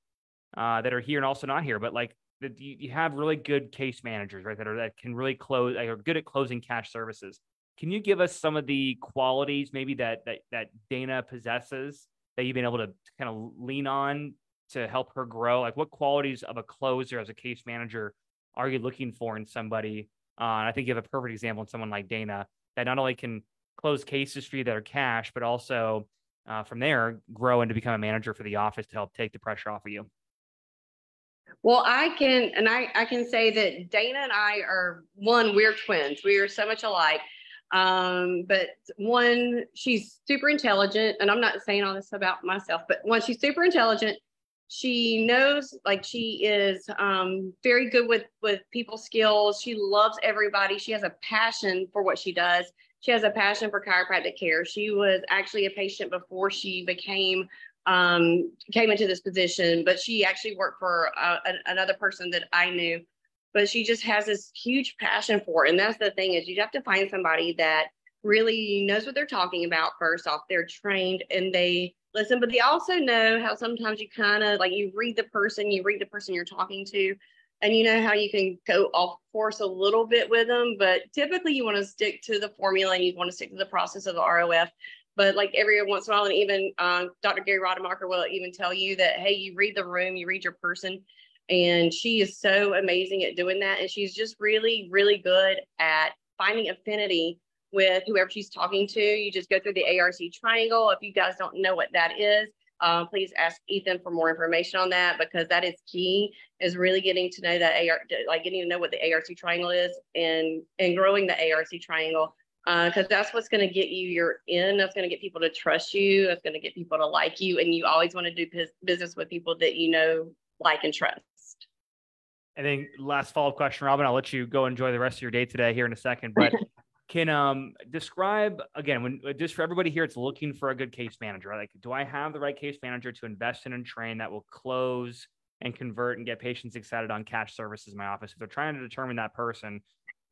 uh, that are here and also not here, but like that you, you have really good case managers, right? That are that can really close, they are good at closing cash services. Can you give us some of the qualities maybe that that that Dana possesses that you've been able to kind of lean on to help her grow? Like, what qualities of a closer as a case manager are you looking for in somebody? Uh, I think you have a perfect example in someone like Dana that not only can close cases for you that are cash, but also uh, from there grow into become a manager for the office to help take the pressure off of you. Well, I can, and I, I can say that Dana and I are one, we're twins. We are so much alike. Um, but one, she's super intelligent, and I'm not saying all this about myself, but one, she's super intelligent. She knows, like, she is um, very good with with people skills. She loves everybody. She has a passion for what she does. She has a passion for chiropractic care. She was actually a patient before she became um, came into this position, but she actually worked for uh, another person that I knew. But she just has this huge passion for it. And that's the thing is you have to find somebody that really knows what they're talking about first off. They're trained and they listen, but they also know how sometimes you kind of like you read the person, you read the person you're talking to, and you know how you can go off course a little bit with them. But typically you want to stick to the formula and you want to stick to the process of the ROF but like every once in a while, and even um, Dr. Gary Rademacher will even tell you that, hey, you read the room, you read your person. And she is so amazing at doing that. And she's just really, really good at finding affinity with whoever she's talking to. You just go through the ARC triangle. If you guys don't know what that is, um, please ask Ethan for more information on that because that is key is really getting to know that AR, like getting to know what the ARC triangle is and, and growing the ARC triangle because uh, that's what's going to get you your in. That's going to get people to trust you. That's going to get people to like you, and you always want to do business with people that you know, like, and trust. I think last follow up question, Robin. I'll let you go enjoy the rest of your day today here in a second, but. can um describe again when just for everybody here it's looking for a good case manager like do i have the right case manager to invest in and train that will close and convert and get patients excited on cash services in my office if they're trying to determine that person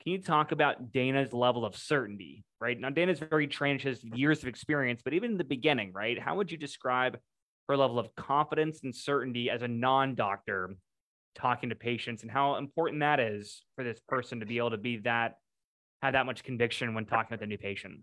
can you talk about Dana's level of certainty, right? Now, Dana's very trained, she has years of experience, but even in the beginning, right? How would you describe her level of confidence and certainty as a non doctor talking to patients and how important that is for this person to be able to be that, have that much conviction when talking with a new patient?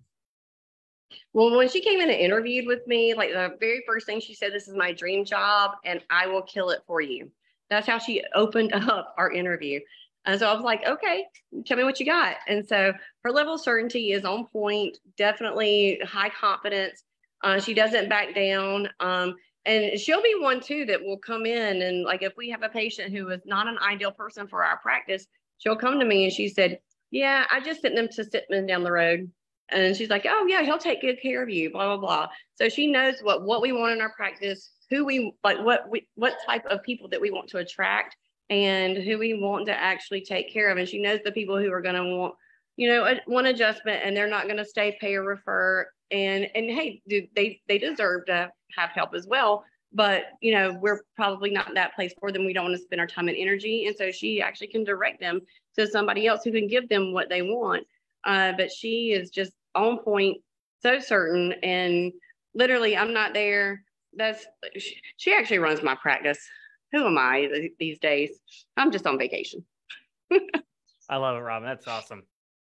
Well, when she came in and interviewed with me, like the very first thing she said, This is my dream job and I will kill it for you. That's how she opened up our interview. And so I was like, okay, tell me what you got. And so her level of certainty is on point, definitely high confidence. Uh, she doesn't back down. Um, and she'll be one too that will come in and like if we have a patient who is not an ideal person for our practice, she'll come to me and she said, Yeah, I just sent them to Sitman down the road. And she's like, Oh yeah, he'll take good care of you, blah, blah, blah. So she knows what what we want in our practice, who we like what we what type of people that we want to attract and who we want to actually take care of. And she knows the people who are going to want, you know, one adjustment and they're not going to stay, pay or refer. And, and hey, they, they deserve to have help as well. But, you know, we're probably not that place for them. We don't want to spend our time and energy. And so she actually can direct them to somebody else who can give them what they want. Uh, but she is just on point, so certain. And literally, I'm not there. That's she, she actually runs my practice who am I these days? I'm just on vacation. I love it, Robin. That's awesome.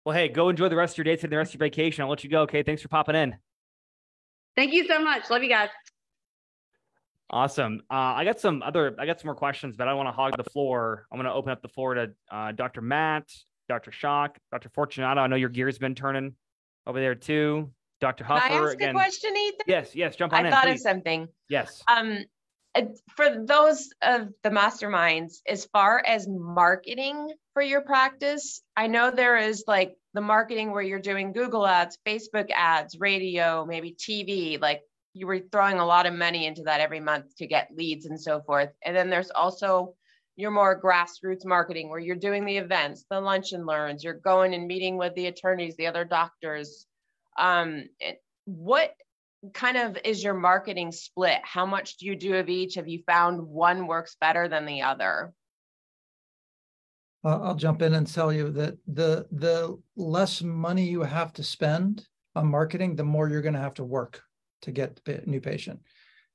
Well, hey, go enjoy the rest of your dates and the rest of your vacation. I'll let you go. Okay. Thanks for popping in. Thank you so much. Love you guys. Awesome. Uh, I got some other, I got some more questions, but I want to hog the floor. I'm going to open up the floor to uh, Dr. Matt, Dr. Shock, Dr. Fortunato. I know your gear's been turning over there too. Dr. Huffer. Can I ask again. a question, Ethan? Yes, yes. Jump on I in. thought please. of something. Yes. Um, for those of the masterminds, as far as marketing for your practice, I know there is like the marketing where you're doing Google ads, Facebook ads, radio, maybe TV, like you were throwing a lot of money into that every month to get leads and so forth. And then there's also your more grassroots marketing where you're doing the events, the lunch and learns, you're going and meeting with the attorneys, the other doctors. Um, what kind of is your marketing split? How much do you do of each? Have you found one works better than the other? I'll jump in and tell you that the the less money you have to spend on marketing, the more you're going to have to work to get a new patient.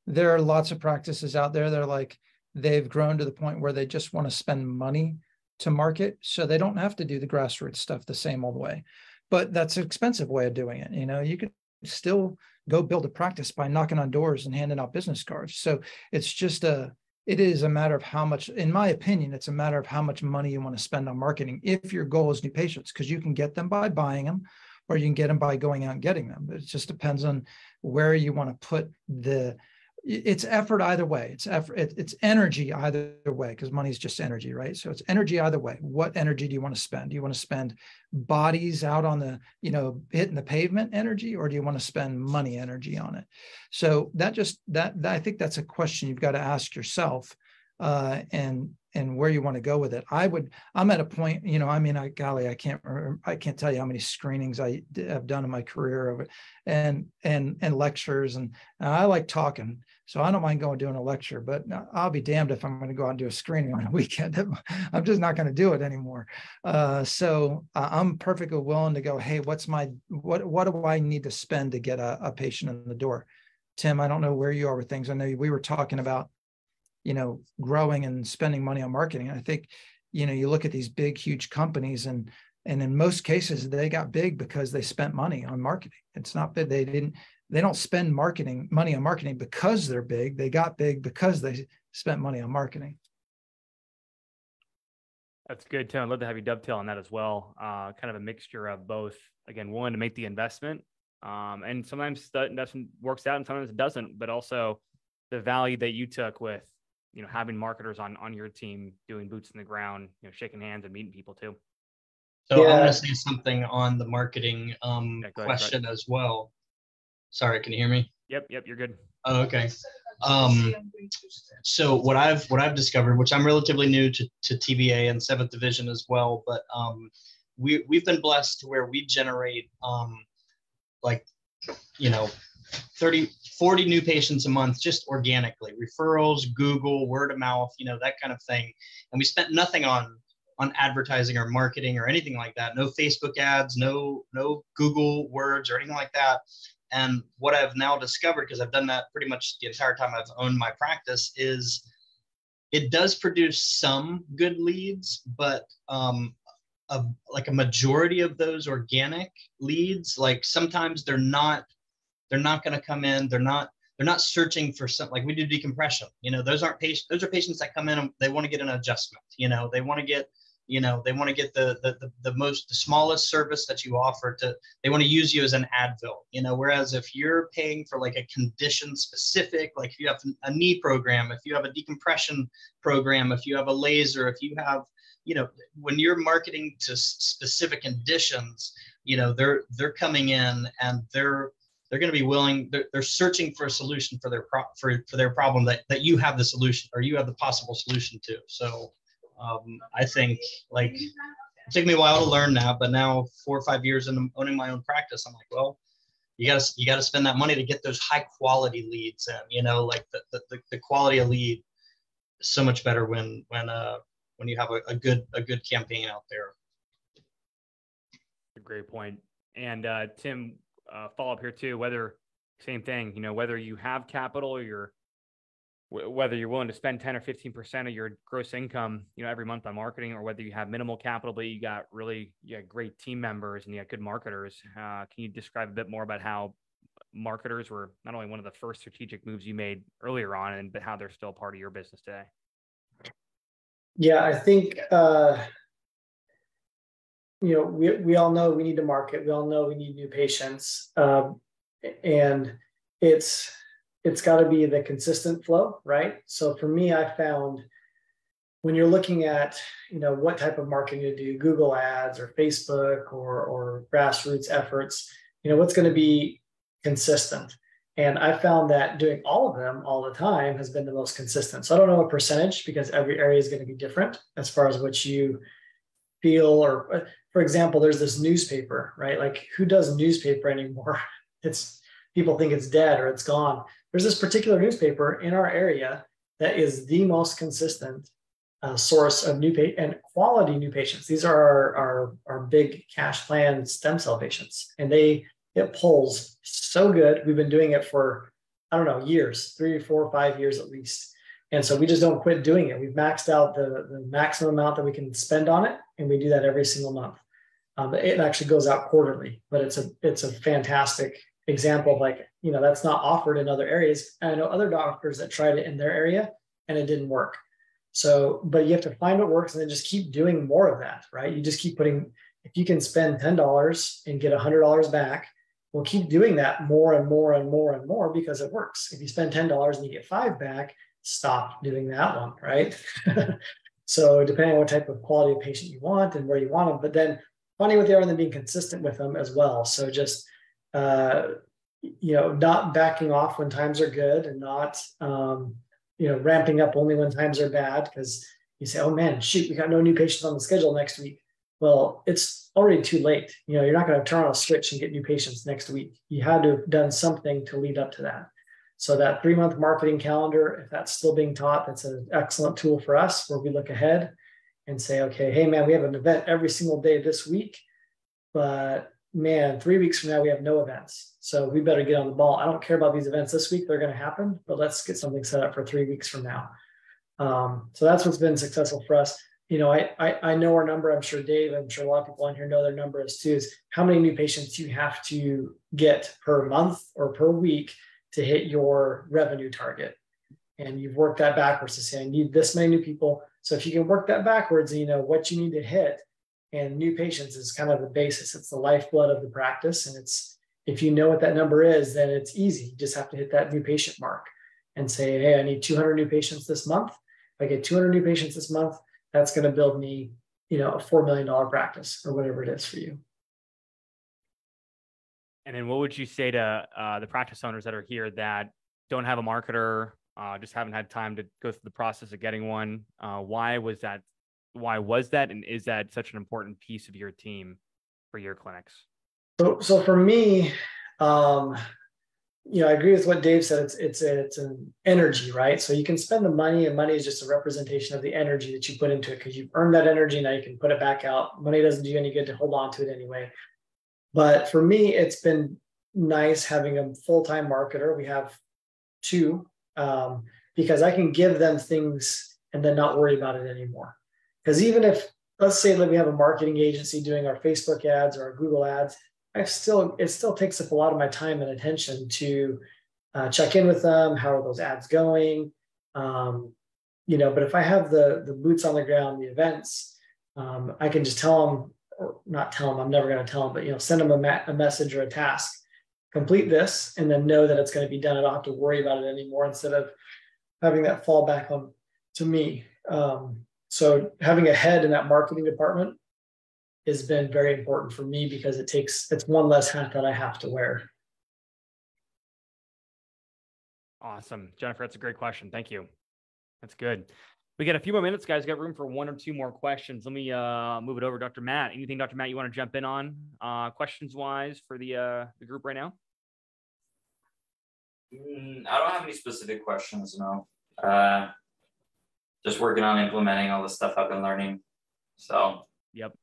There are lots of practices out there that are like they've grown to the point where they just want to spend money to market, so they don't have to do the grassroots stuff the same old way. But that's an expensive way of doing it. You know, you could still go build a practice by knocking on doors and handing out business cards. So it's just a it is a matter of how much, in my opinion, it's a matter of how much money you want to spend on marketing if your goal is new patients, because you can get them by buying them or you can get them by going out and getting them. It just depends on where you want to put the it's effort either way. It's effort it, it's energy either way because money is just energy right? So it's energy either way. What energy do you want to spend? Do you want to spend bodies out on the you know hitting the pavement energy or do you want to spend money energy on it? So that just that, that i think that's a question you've got to ask yourself uh, and and where you want to go with it. I would. I'm at a point. You know. I mean, I golly, I can't. Remember, I can't tell you how many screenings I have done in my career of it, and and and lectures. And, and I like talking, so I don't mind going doing a lecture. But I'll be damned if I'm going to go out and do a screening on a weekend. I'm just not going to do it anymore. Uh, so uh, I'm perfectly willing to go. Hey, what's my what? What do I need to spend to get a, a patient in the door? Tim, I don't know where you are with things. I know we were talking about you know growing and spending money on marketing. I think you know you look at these big huge companies and and in most cases they got big because they spent money on marketing. It's not that they didn't they don't spend marketing money on marketing because they're big. They got big because they spent money on marketing. That's good too i'd love to have you dovetail on that as well. Uh, kind of a mixture of both again one to make the investment um, and sometimes that investment works out and sometimes it doesn't but also the value that you took with you know having marketers on on your team doing boots in the ground you know shaking hands and meeting people too. So yeah. i'm going to say something on the marketing um, yeah, question as well. Sorry can you hear me? Yep yep you're good. Oh, okay. Um, so what i've what i've discovered which i'm relatively new to, to TBA and seventh division as well but um, we, we've been blessed to where we generate um, like you know 30 40 new patients a month just organically. Referrals google word of mouth you know that kind of thing. And we spent nothing on on advertising or marketing or anything like that. No facebook ads no no google words or anything like that. And what i've now discovered because i've done that pretty much the entire time i've owned my practice is it does produce some good leads but um, a, like a majority of those organic leads like sometimes they're not they're not going to come in. They're not they're not searching for something like we do decompression. You know, those aren't patients. Those are patients that come in and they want to get an adjustment. You know, they want to get you know they want to get the, the the, the most the smallest service that you offer to they want to use you as an advil you know whereas if you're paying for like a condition specific like if you have a knee program if you have a decompression program if you have a laser if you have you know when you're marketing to specific conditions you know they're they're coming in and they're they're going to be willing they're, they're searching for a solution for their pro, for, for their problem that, that you have the solution or you have the possible solution to. So um, i think like it took me a while to learn that but now four or five years in owning my own practice i'm like well you got to you got to spend that money to get those high quality leads and you know like the, the, the quality of lead is so much better when when uh when you have a, a good a good campaign out there. A great point. And uh, tim uh, follow up here too. Whether same thing, you know, whether you have capital or you're whether you're willing to spend 10 or 15 percent of your gross income, you know, every month on marketing, or whether you have minimal capital but you got really you got great team members and you got good marketers. Uh, can you describe a bit more about how marketers were not only one of the first strategic moves you made earlier on, and but how they're still part of your business today? Yeah, I think uh, you know, we, we all know we need to market. We all know we need new patients. Um, and it's, it's got to be the consistent flow, right? So for me, I found when you're looking at, you know, what type of marketing to do, Google ads or Facebook or, or grassroots efforts, you know, what's going to be consistent. And I found that doing all of them all the time has been the most consistent. So I don't know a percentage because every area is going to be different as far as what you feel or for example, there's this newspaper, right? Like who does newspaper anymore? It's people think it's dead or it's gone. There's this particular newspaper in our area that is the most consistent uh, source of new pa- and quality new patients. These are our, our, our big cash plan stem cell patients, and they it pulls so good. We've been doing it for I don't know years, three, four, five years at least. And so we just don't quit doing it. We've maxed out the, the maximum amount that we can spend on it, and we do that every single month. Um, it actually goes out quarterly, but it's a it's a fantastic example of like, you know, that's not offered in other areas. And I know other doctors that tried it in their area and it didn't work. So, but you have to find what works and then just keep doing more of that, right? You just keep putting, if you can spend $10 and get $100 back, we'll keep doing that more and more and more and more because it works. If you spend $10 and you get five back, stop doing that one, right? so depending on what type of quality of patient you want and where you want them, but then finding what they are and then being consistent with them as well. So just uh, you know, not backing off when times are good and not um, you know ramping up only when times are bad because you say, oh man, shoot, we got no new patients on the schedule next week. Well, it's already too late. You know, you're not going to turn on a switch and get new patients next week. You had to have done something to lead up to that. So that three month marketing calendar, if that's still being taught, that's an excellent tool for us where we look ahead and say, okay, hey man, we have an event every single day this week, but man, three weeks from now we have no events. So we better get on the ball. I don't care about these events this week; they're going to happen, but let's get something set up for three weeks from now. Um, so that's what's been successful for us. You know, I, I I know our number. I'm sure Dave. I'm sure a lot of people on here know their number is too. Is how many new patients you have to get per month or per week to hit your revenue target. And you've worked that backwards to say, I need this many new people. So if you can work that backwards, you know what you need to hit. And new patients is kind of the basis. It's the lifeblood of the practice. And it's if you know what that number is, then it's easy. You just have to hit that new patient mark and say, hey, I need 200 new patients this month. If I get 200 new patients this month, that's going to build me, you know, a $4 million practice or whatever it is for you. And then what would you say to uh, the practice owners that are here that don't have a marketer, uh, just haven't had time to go through the process of getting one? Uh, why was that? Why was that? And is that such an important piece of your team for your clinics? So, so for me, um, you know, I agree with what Dave said. It's it's it's an energy, right? So you can spend the money, and money is just a representation of the energy that you put into it because you've earned that energy. Now you can put it back out. Money doesn't do you any good to hold on to it anyway. But for me, it's been nice having a full time marketer. We have two um, because I can give them things and then not worry about it anymore. Because even if, let's say that we have a marketing agency doing our Facebook ads or our Google ads, I still it still takes up a lot of my time and attention to uh, check in with them. How are those ads going? Um, you know, but if I have the the boots on the ground, the events, um, I can just tell them or not tell them, I'm never going to tell them, but you know, send them a, ma- a message or a task. Complete this and then know that it's going to be done. I don't have to worry about it anymore instead of having that fall back on to me. Um, so having a head in that marketing department has been very important for me because it takes it's one less hat that I have to wear. Awesome. Jennifer, that's a great question. Thank you. That's good. We got a few more minutes, guys. Got room for one or two more questions. Let me uh, move it over, Dr. Matt. Anything, Dr. Matt, you want to jump in on uh, questions wise for the uh, the group right now? Mm, I don't have any specific questions. No. Uh, just working on implementing all the stuff I've been learning. So. Yep.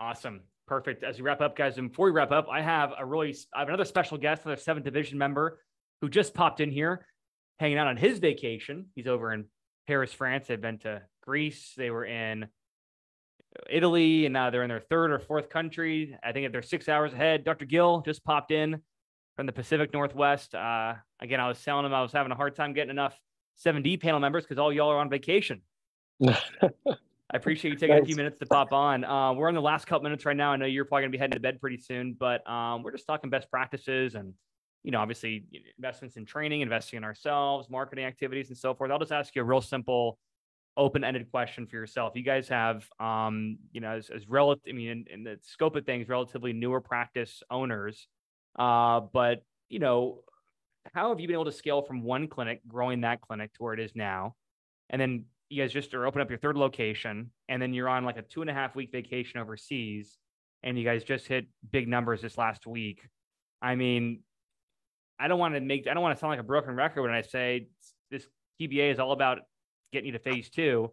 Awesome. Perfect. As we wrap up, guys, and before we wrap up, I have a really, I have another special guest, another seventh division member who just popped in here, hanging out on his vacation. He's over in Paris, France. They've been to Greece. They were in Italy, and now they're in their third or fourth country. I think they're six hours ahead. Dr. Gill just popped in from the Pacific Northwest. Uh, again, I was telling him I was having a hard time getting enough 7D panel members because all y'all are on vacation. I appreciate you taking a few minutes to pop on. Uh, we're in the last couple minutes right now. I know you're probably going to be heading to bed pretty soon, but um, we're just talking best practices and you know, obviously investments in training, investing in ourselves, marketing activities, and so forth. I'll just ask you a real simple, open-ended question for yourself. You guys have, um, you know, as, as relative, I mean, in, in, the scope of things, relatively newer practice owners, uh, but you know, how have you been able to scale from one clinic, growing that clinic to where it is now, and then you guys just are open up your third location, and then you're on like a two and a half week vacation overseas, and you guys just hit big numbers this last week. I mean, I don't want to make I don't want to sound like a broken record when I say this TBA is all about getting you to phase two.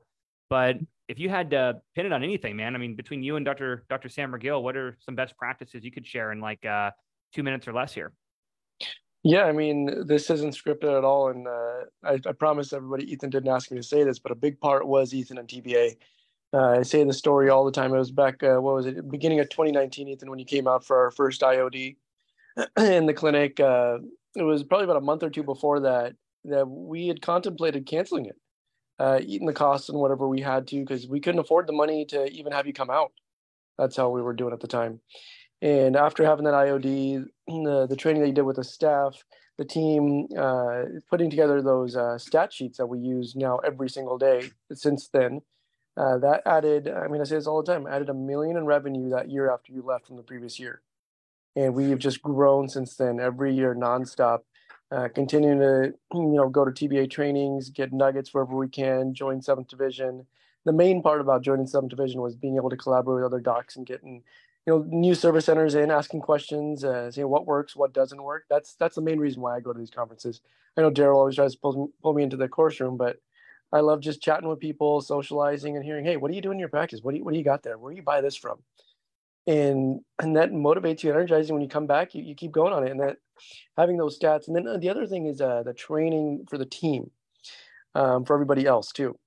But if you had to pin it on anything, man, I mean, between you and Dr. Dr. Sam McGill, what are some best practices you could share in like uh, two minutes or less here? Yeah, I mean, this isn't scripted at all, and uh, I, I promise everybody, Ethan didn't ask me to say this, but a big part was Ethan and TBA. Uh, I say the story all the time. It was back, uh, what was it, beginning of 2019, Ethan, when you came out for our first IOD in the clinic. Uh, it was probably about a month or two before that that we had contemplated canceling it, uh, eating the costs and whatever we had to because we couldn't afford the money to even have you come out. That's how we were doing at the time. And after having that IOD, the, the training that you did with the staff, the team uh, putting together those uh, stat sheets that we use now every single day since then, uh, that added, I mean, I say this all the time, added a million in revenue that year after you left from the previous year. And we've just grown since then every year nonstop, uh, continuing to, you know, go to TBA trainings, get nuggets wherever we can, join seventh division. The main part about joining seventh division was being able to collaborate with other docs and getting you know new service centers in asking questions uh, saying what works what doesn't work. That's that's the main reason why i go to these conferences. I know daryl always tries to pull, pull me into the course room but i love just chatting with people socializing and hearing hey what are you doing in your practice? What do you, what do you got there? Where do you buy this from and and that motivates you energizing when you come back you, you keep going on it and that having those stats and then uh, the other thing is uh, the training for the team um, for everybody else too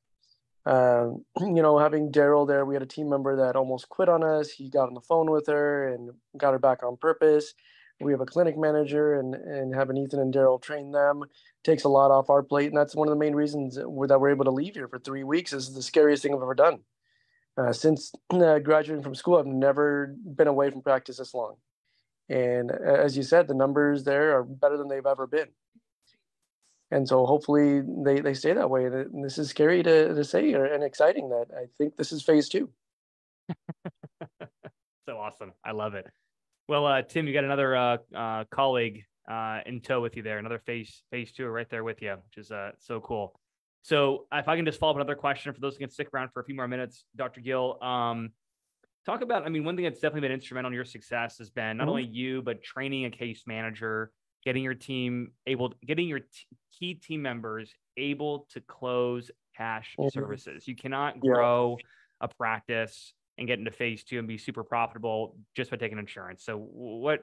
um, you know, having Daryl there, we had a team member that almost quit on us. He got on the phone with her and got her back on purpose. We have a clinic manager, and and having Ethan and Daryl train them takes a lot off our plate, and that's one of the main reasons that we're able to leave here for three weeks. This is the scariest thing I've ever done. Uh, since uh, graduating from school, I've never been away from practice this long. And as you said, the numbers there are better than they've ever been and so hopefully they, they stay that way. And this is scary to, to say and exciting that I think this is phase two. so awesome. I love it. Well, uh, Tim, you got another uh, uh, colleague uh, in tow with you there, another phase phase two right there with you, which is so cool. So if I can just follow up another question for those who can stick around for a few more minutes, Dr. Gill, um, talk about, I mean, one thing that's definitely been instrumental in your success has been not mm-hmm. only you, but training a case manager, getting your team able, getting your t- key team members able to close cash mm-hmm. services. You cannot grow yeah. a practice and get into phase two and be super profitable just by taking insurance. So what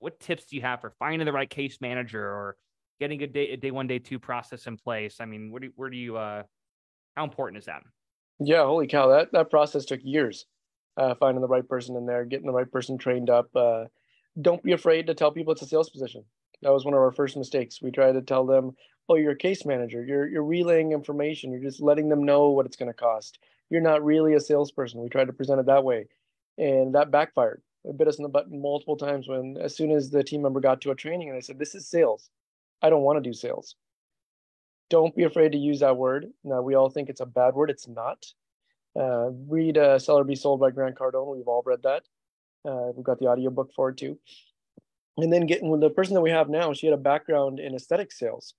what tips do you have for finding the right case manager or getting a day a day one day two process in place? I mean, where do where do you uh how important is that? Yeah, holy cow, that that process took years. Uh, finding the right person in there, getting the right person trained up. Uh, don't be afraid to tell people it's a sales position. That was one of our first mistakes. We tried to tell them, "Oh, you're a case manager. You're you're relaying information. You're just letting them know what it's going to cost. You're not really a salesperson." We tried to present it that way, and that backfired. It bit us in the butt multiple times. When as soon as the team member got to a training, and I said, "This is sales. I don't want to do sales." Don't be afraid to use that word. Now we all think it's a bad word. It's not. Uh, read uh, Sell or Be Sold" by Grant Cardone. We've all read that. Uh, we've got the audiobook for it too and then getting the person that we have now, she had a background in aesthetic sales.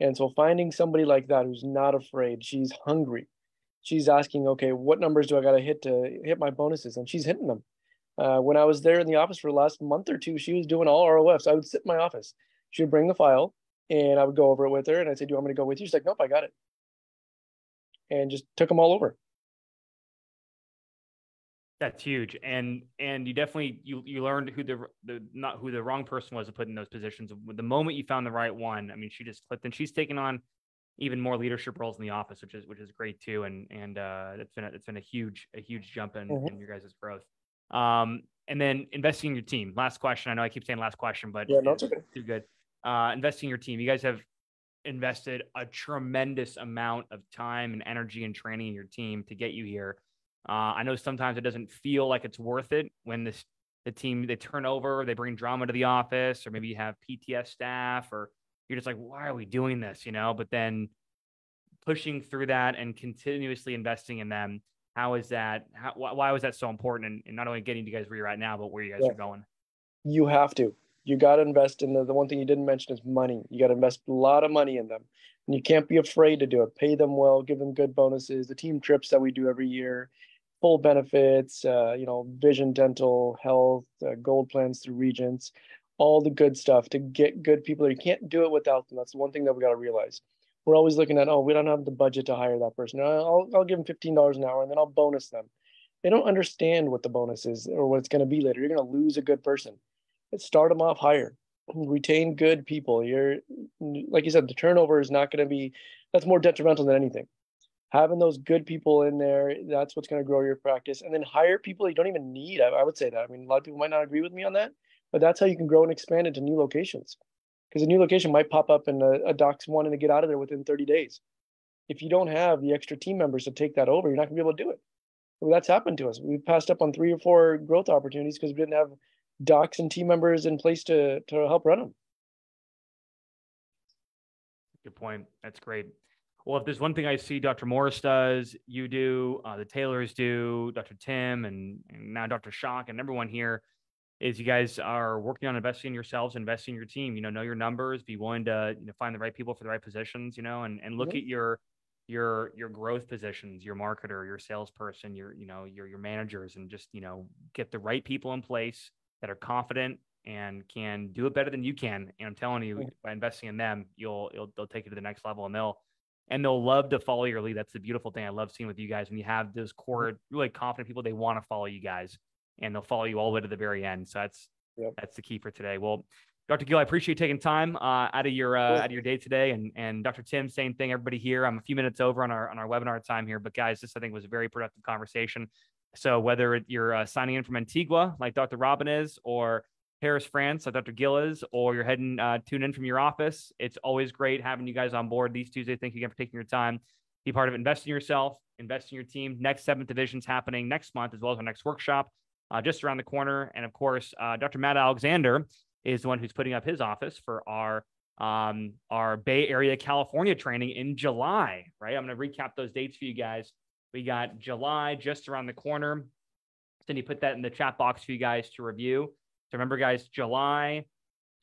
And so finding somebody like that who's not afraid, she's hungry. She's asking, okay, what numbers do I got to hit to hit my bonuses? And she's hitting them. Uh, when I was there in the office for the last month or two, she was doing all ROFs. I would sit in my office. She would bring the file and I would go over it with her. And I said, do you want me to go with you? She's like, nope, I got it. And just took them all over. That's huge, and and you definitely you you learned who the the not who the wrong person was to put in those positions. The moment you found the right one, I mean, she just clicked, and she's taken on even more leadership roles in the office, which is which is great too. And and uh, it's been a, it's been a huge a huge jump in, mm-hmm. in your guys' growth. Um, and then investing in your team. Last question. I know I keep saying last question, but yeah, no, it's okay. Too good. Uh, investing your team. You guys have invested a tremendous amount of time and energy and training in your team to get you here. Uh, I know sometimes it doesn't feel like it's worth it when this the team they turn over, they bring drama to the office, or maybe you have PTS staff, or you're just like, why are we doing this? You know, but then pushing through that and continuously investing in them. How is that? How, why was that so important? And, not only getting you guys where you're at now, but where you guys yeah. are going. You have to. You got to invest in the, the one thing you didn't mention is money. You got to invest a lot of money in them. And you can't be afraid to do it. Pay them well, give them good bonuses. The team trips that we do every year, full benefits, uh, you know, vision, dental, health, uh, gold plans through Regence, all the good stuff to get good people. You can't do it without them. That's the one thing that we got to realize. We're always looking at, oh, we don't have the budget to hire that person. I'll, I'll give them $15 an hour and then I'll bonus them. They don't understand what the bonus is or what it's going to be later. You're going to lose a good person. Start them off higher. Retain good people. You're, like you said, the turnover is not going to be, that's more detrimental than anything having those good people in there that's what's going to grow your practice and then hire people you don't even need I, I, would say that i mean a lot of people might not agree with me on that but that's how you can grow and expand into new locations. Because a new location might pop up and a, a doc's wanting to get out of there within 30 days. If you don't have the extra team members to take that over, you're not gonna be able to do it. Well, that's happened to us. We've passed up on three or four growth opportunities because we didn't have docs and team members in place to to help run them. Good point. That's great. Well, if there's one thing I see Dr. Morris does, you do, uh, the Taylors do, Dr. Tim, and, and now Dr. Shock, and everyone here is you guys are working on investing in yourselves, investing in your team. You know, know your numbers, be willing to you know find the right people for the right positions. You know, and and look Mhm. at your your your growth positions, your marketer, your salesperson, your you know your your managers, and just you know get the right people in place that are confident and can do it better than you can. And I'm telling you, Mhm. by investing in them, you'll you'll they'll take you to the next level, and they'll and they'll love to follow your lead. That's the beautiful thing I love seeing with you guys when you have those core really confident people. They want to follow you guys, and they'll follow you all the way to the very end. So that's Yep. that's the key for today. Well, Dr. Gill, I appreciate you taking time uh, out of your uh, Cool. out of your day today, and and Dr. Tim, same thing. Everybody here, I'm a few minutes over on our on our webinar time here, but guys, this I think was a very productive conversation. So whether you're uh, signing in from Antigua, like Dr. Robin is, or Paris, France, like Dr. Gill is, or you're heading uh, tune in from your office, it's always great having you guys on board these Tuesday. Thank you again for taking your time. Be part of investing yourself, invest in your team. Next seventh division's happening next month, as well as our next workshop uh, just around the corner. And of course, uh, Dr. Matt Alexander is the one who's putting up his office for our um, our Bay Area, California training in July. Right, I'm going to recap those dates for you guys. We got July just around the corner. You put that in the chat box for you guys to review. So remember, guys, July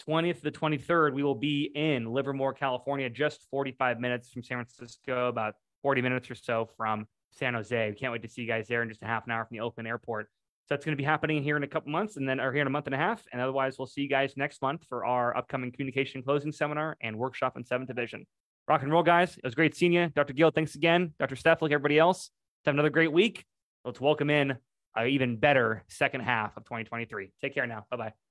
20th to the 23rd, we will be in Livermore, California, just 45 minutes from San Francisco, about 40 minutes or so from San Jose. We can't wait to see you guys there in just a half an hour from the Oakland airport. So that's going to be happening here in a couple months and then or here in a month and a half. And otherwise, we'll see you guys next month for our upcoming communication closing seminar and workshop in seventh division. Rock and roll, guys. It was great seeing you. Dr. Gill, thanks again. Dr. Steph, like everybody else, have another great week. Let's welcome in an even better second half of 2023. Take care now. Bye bye.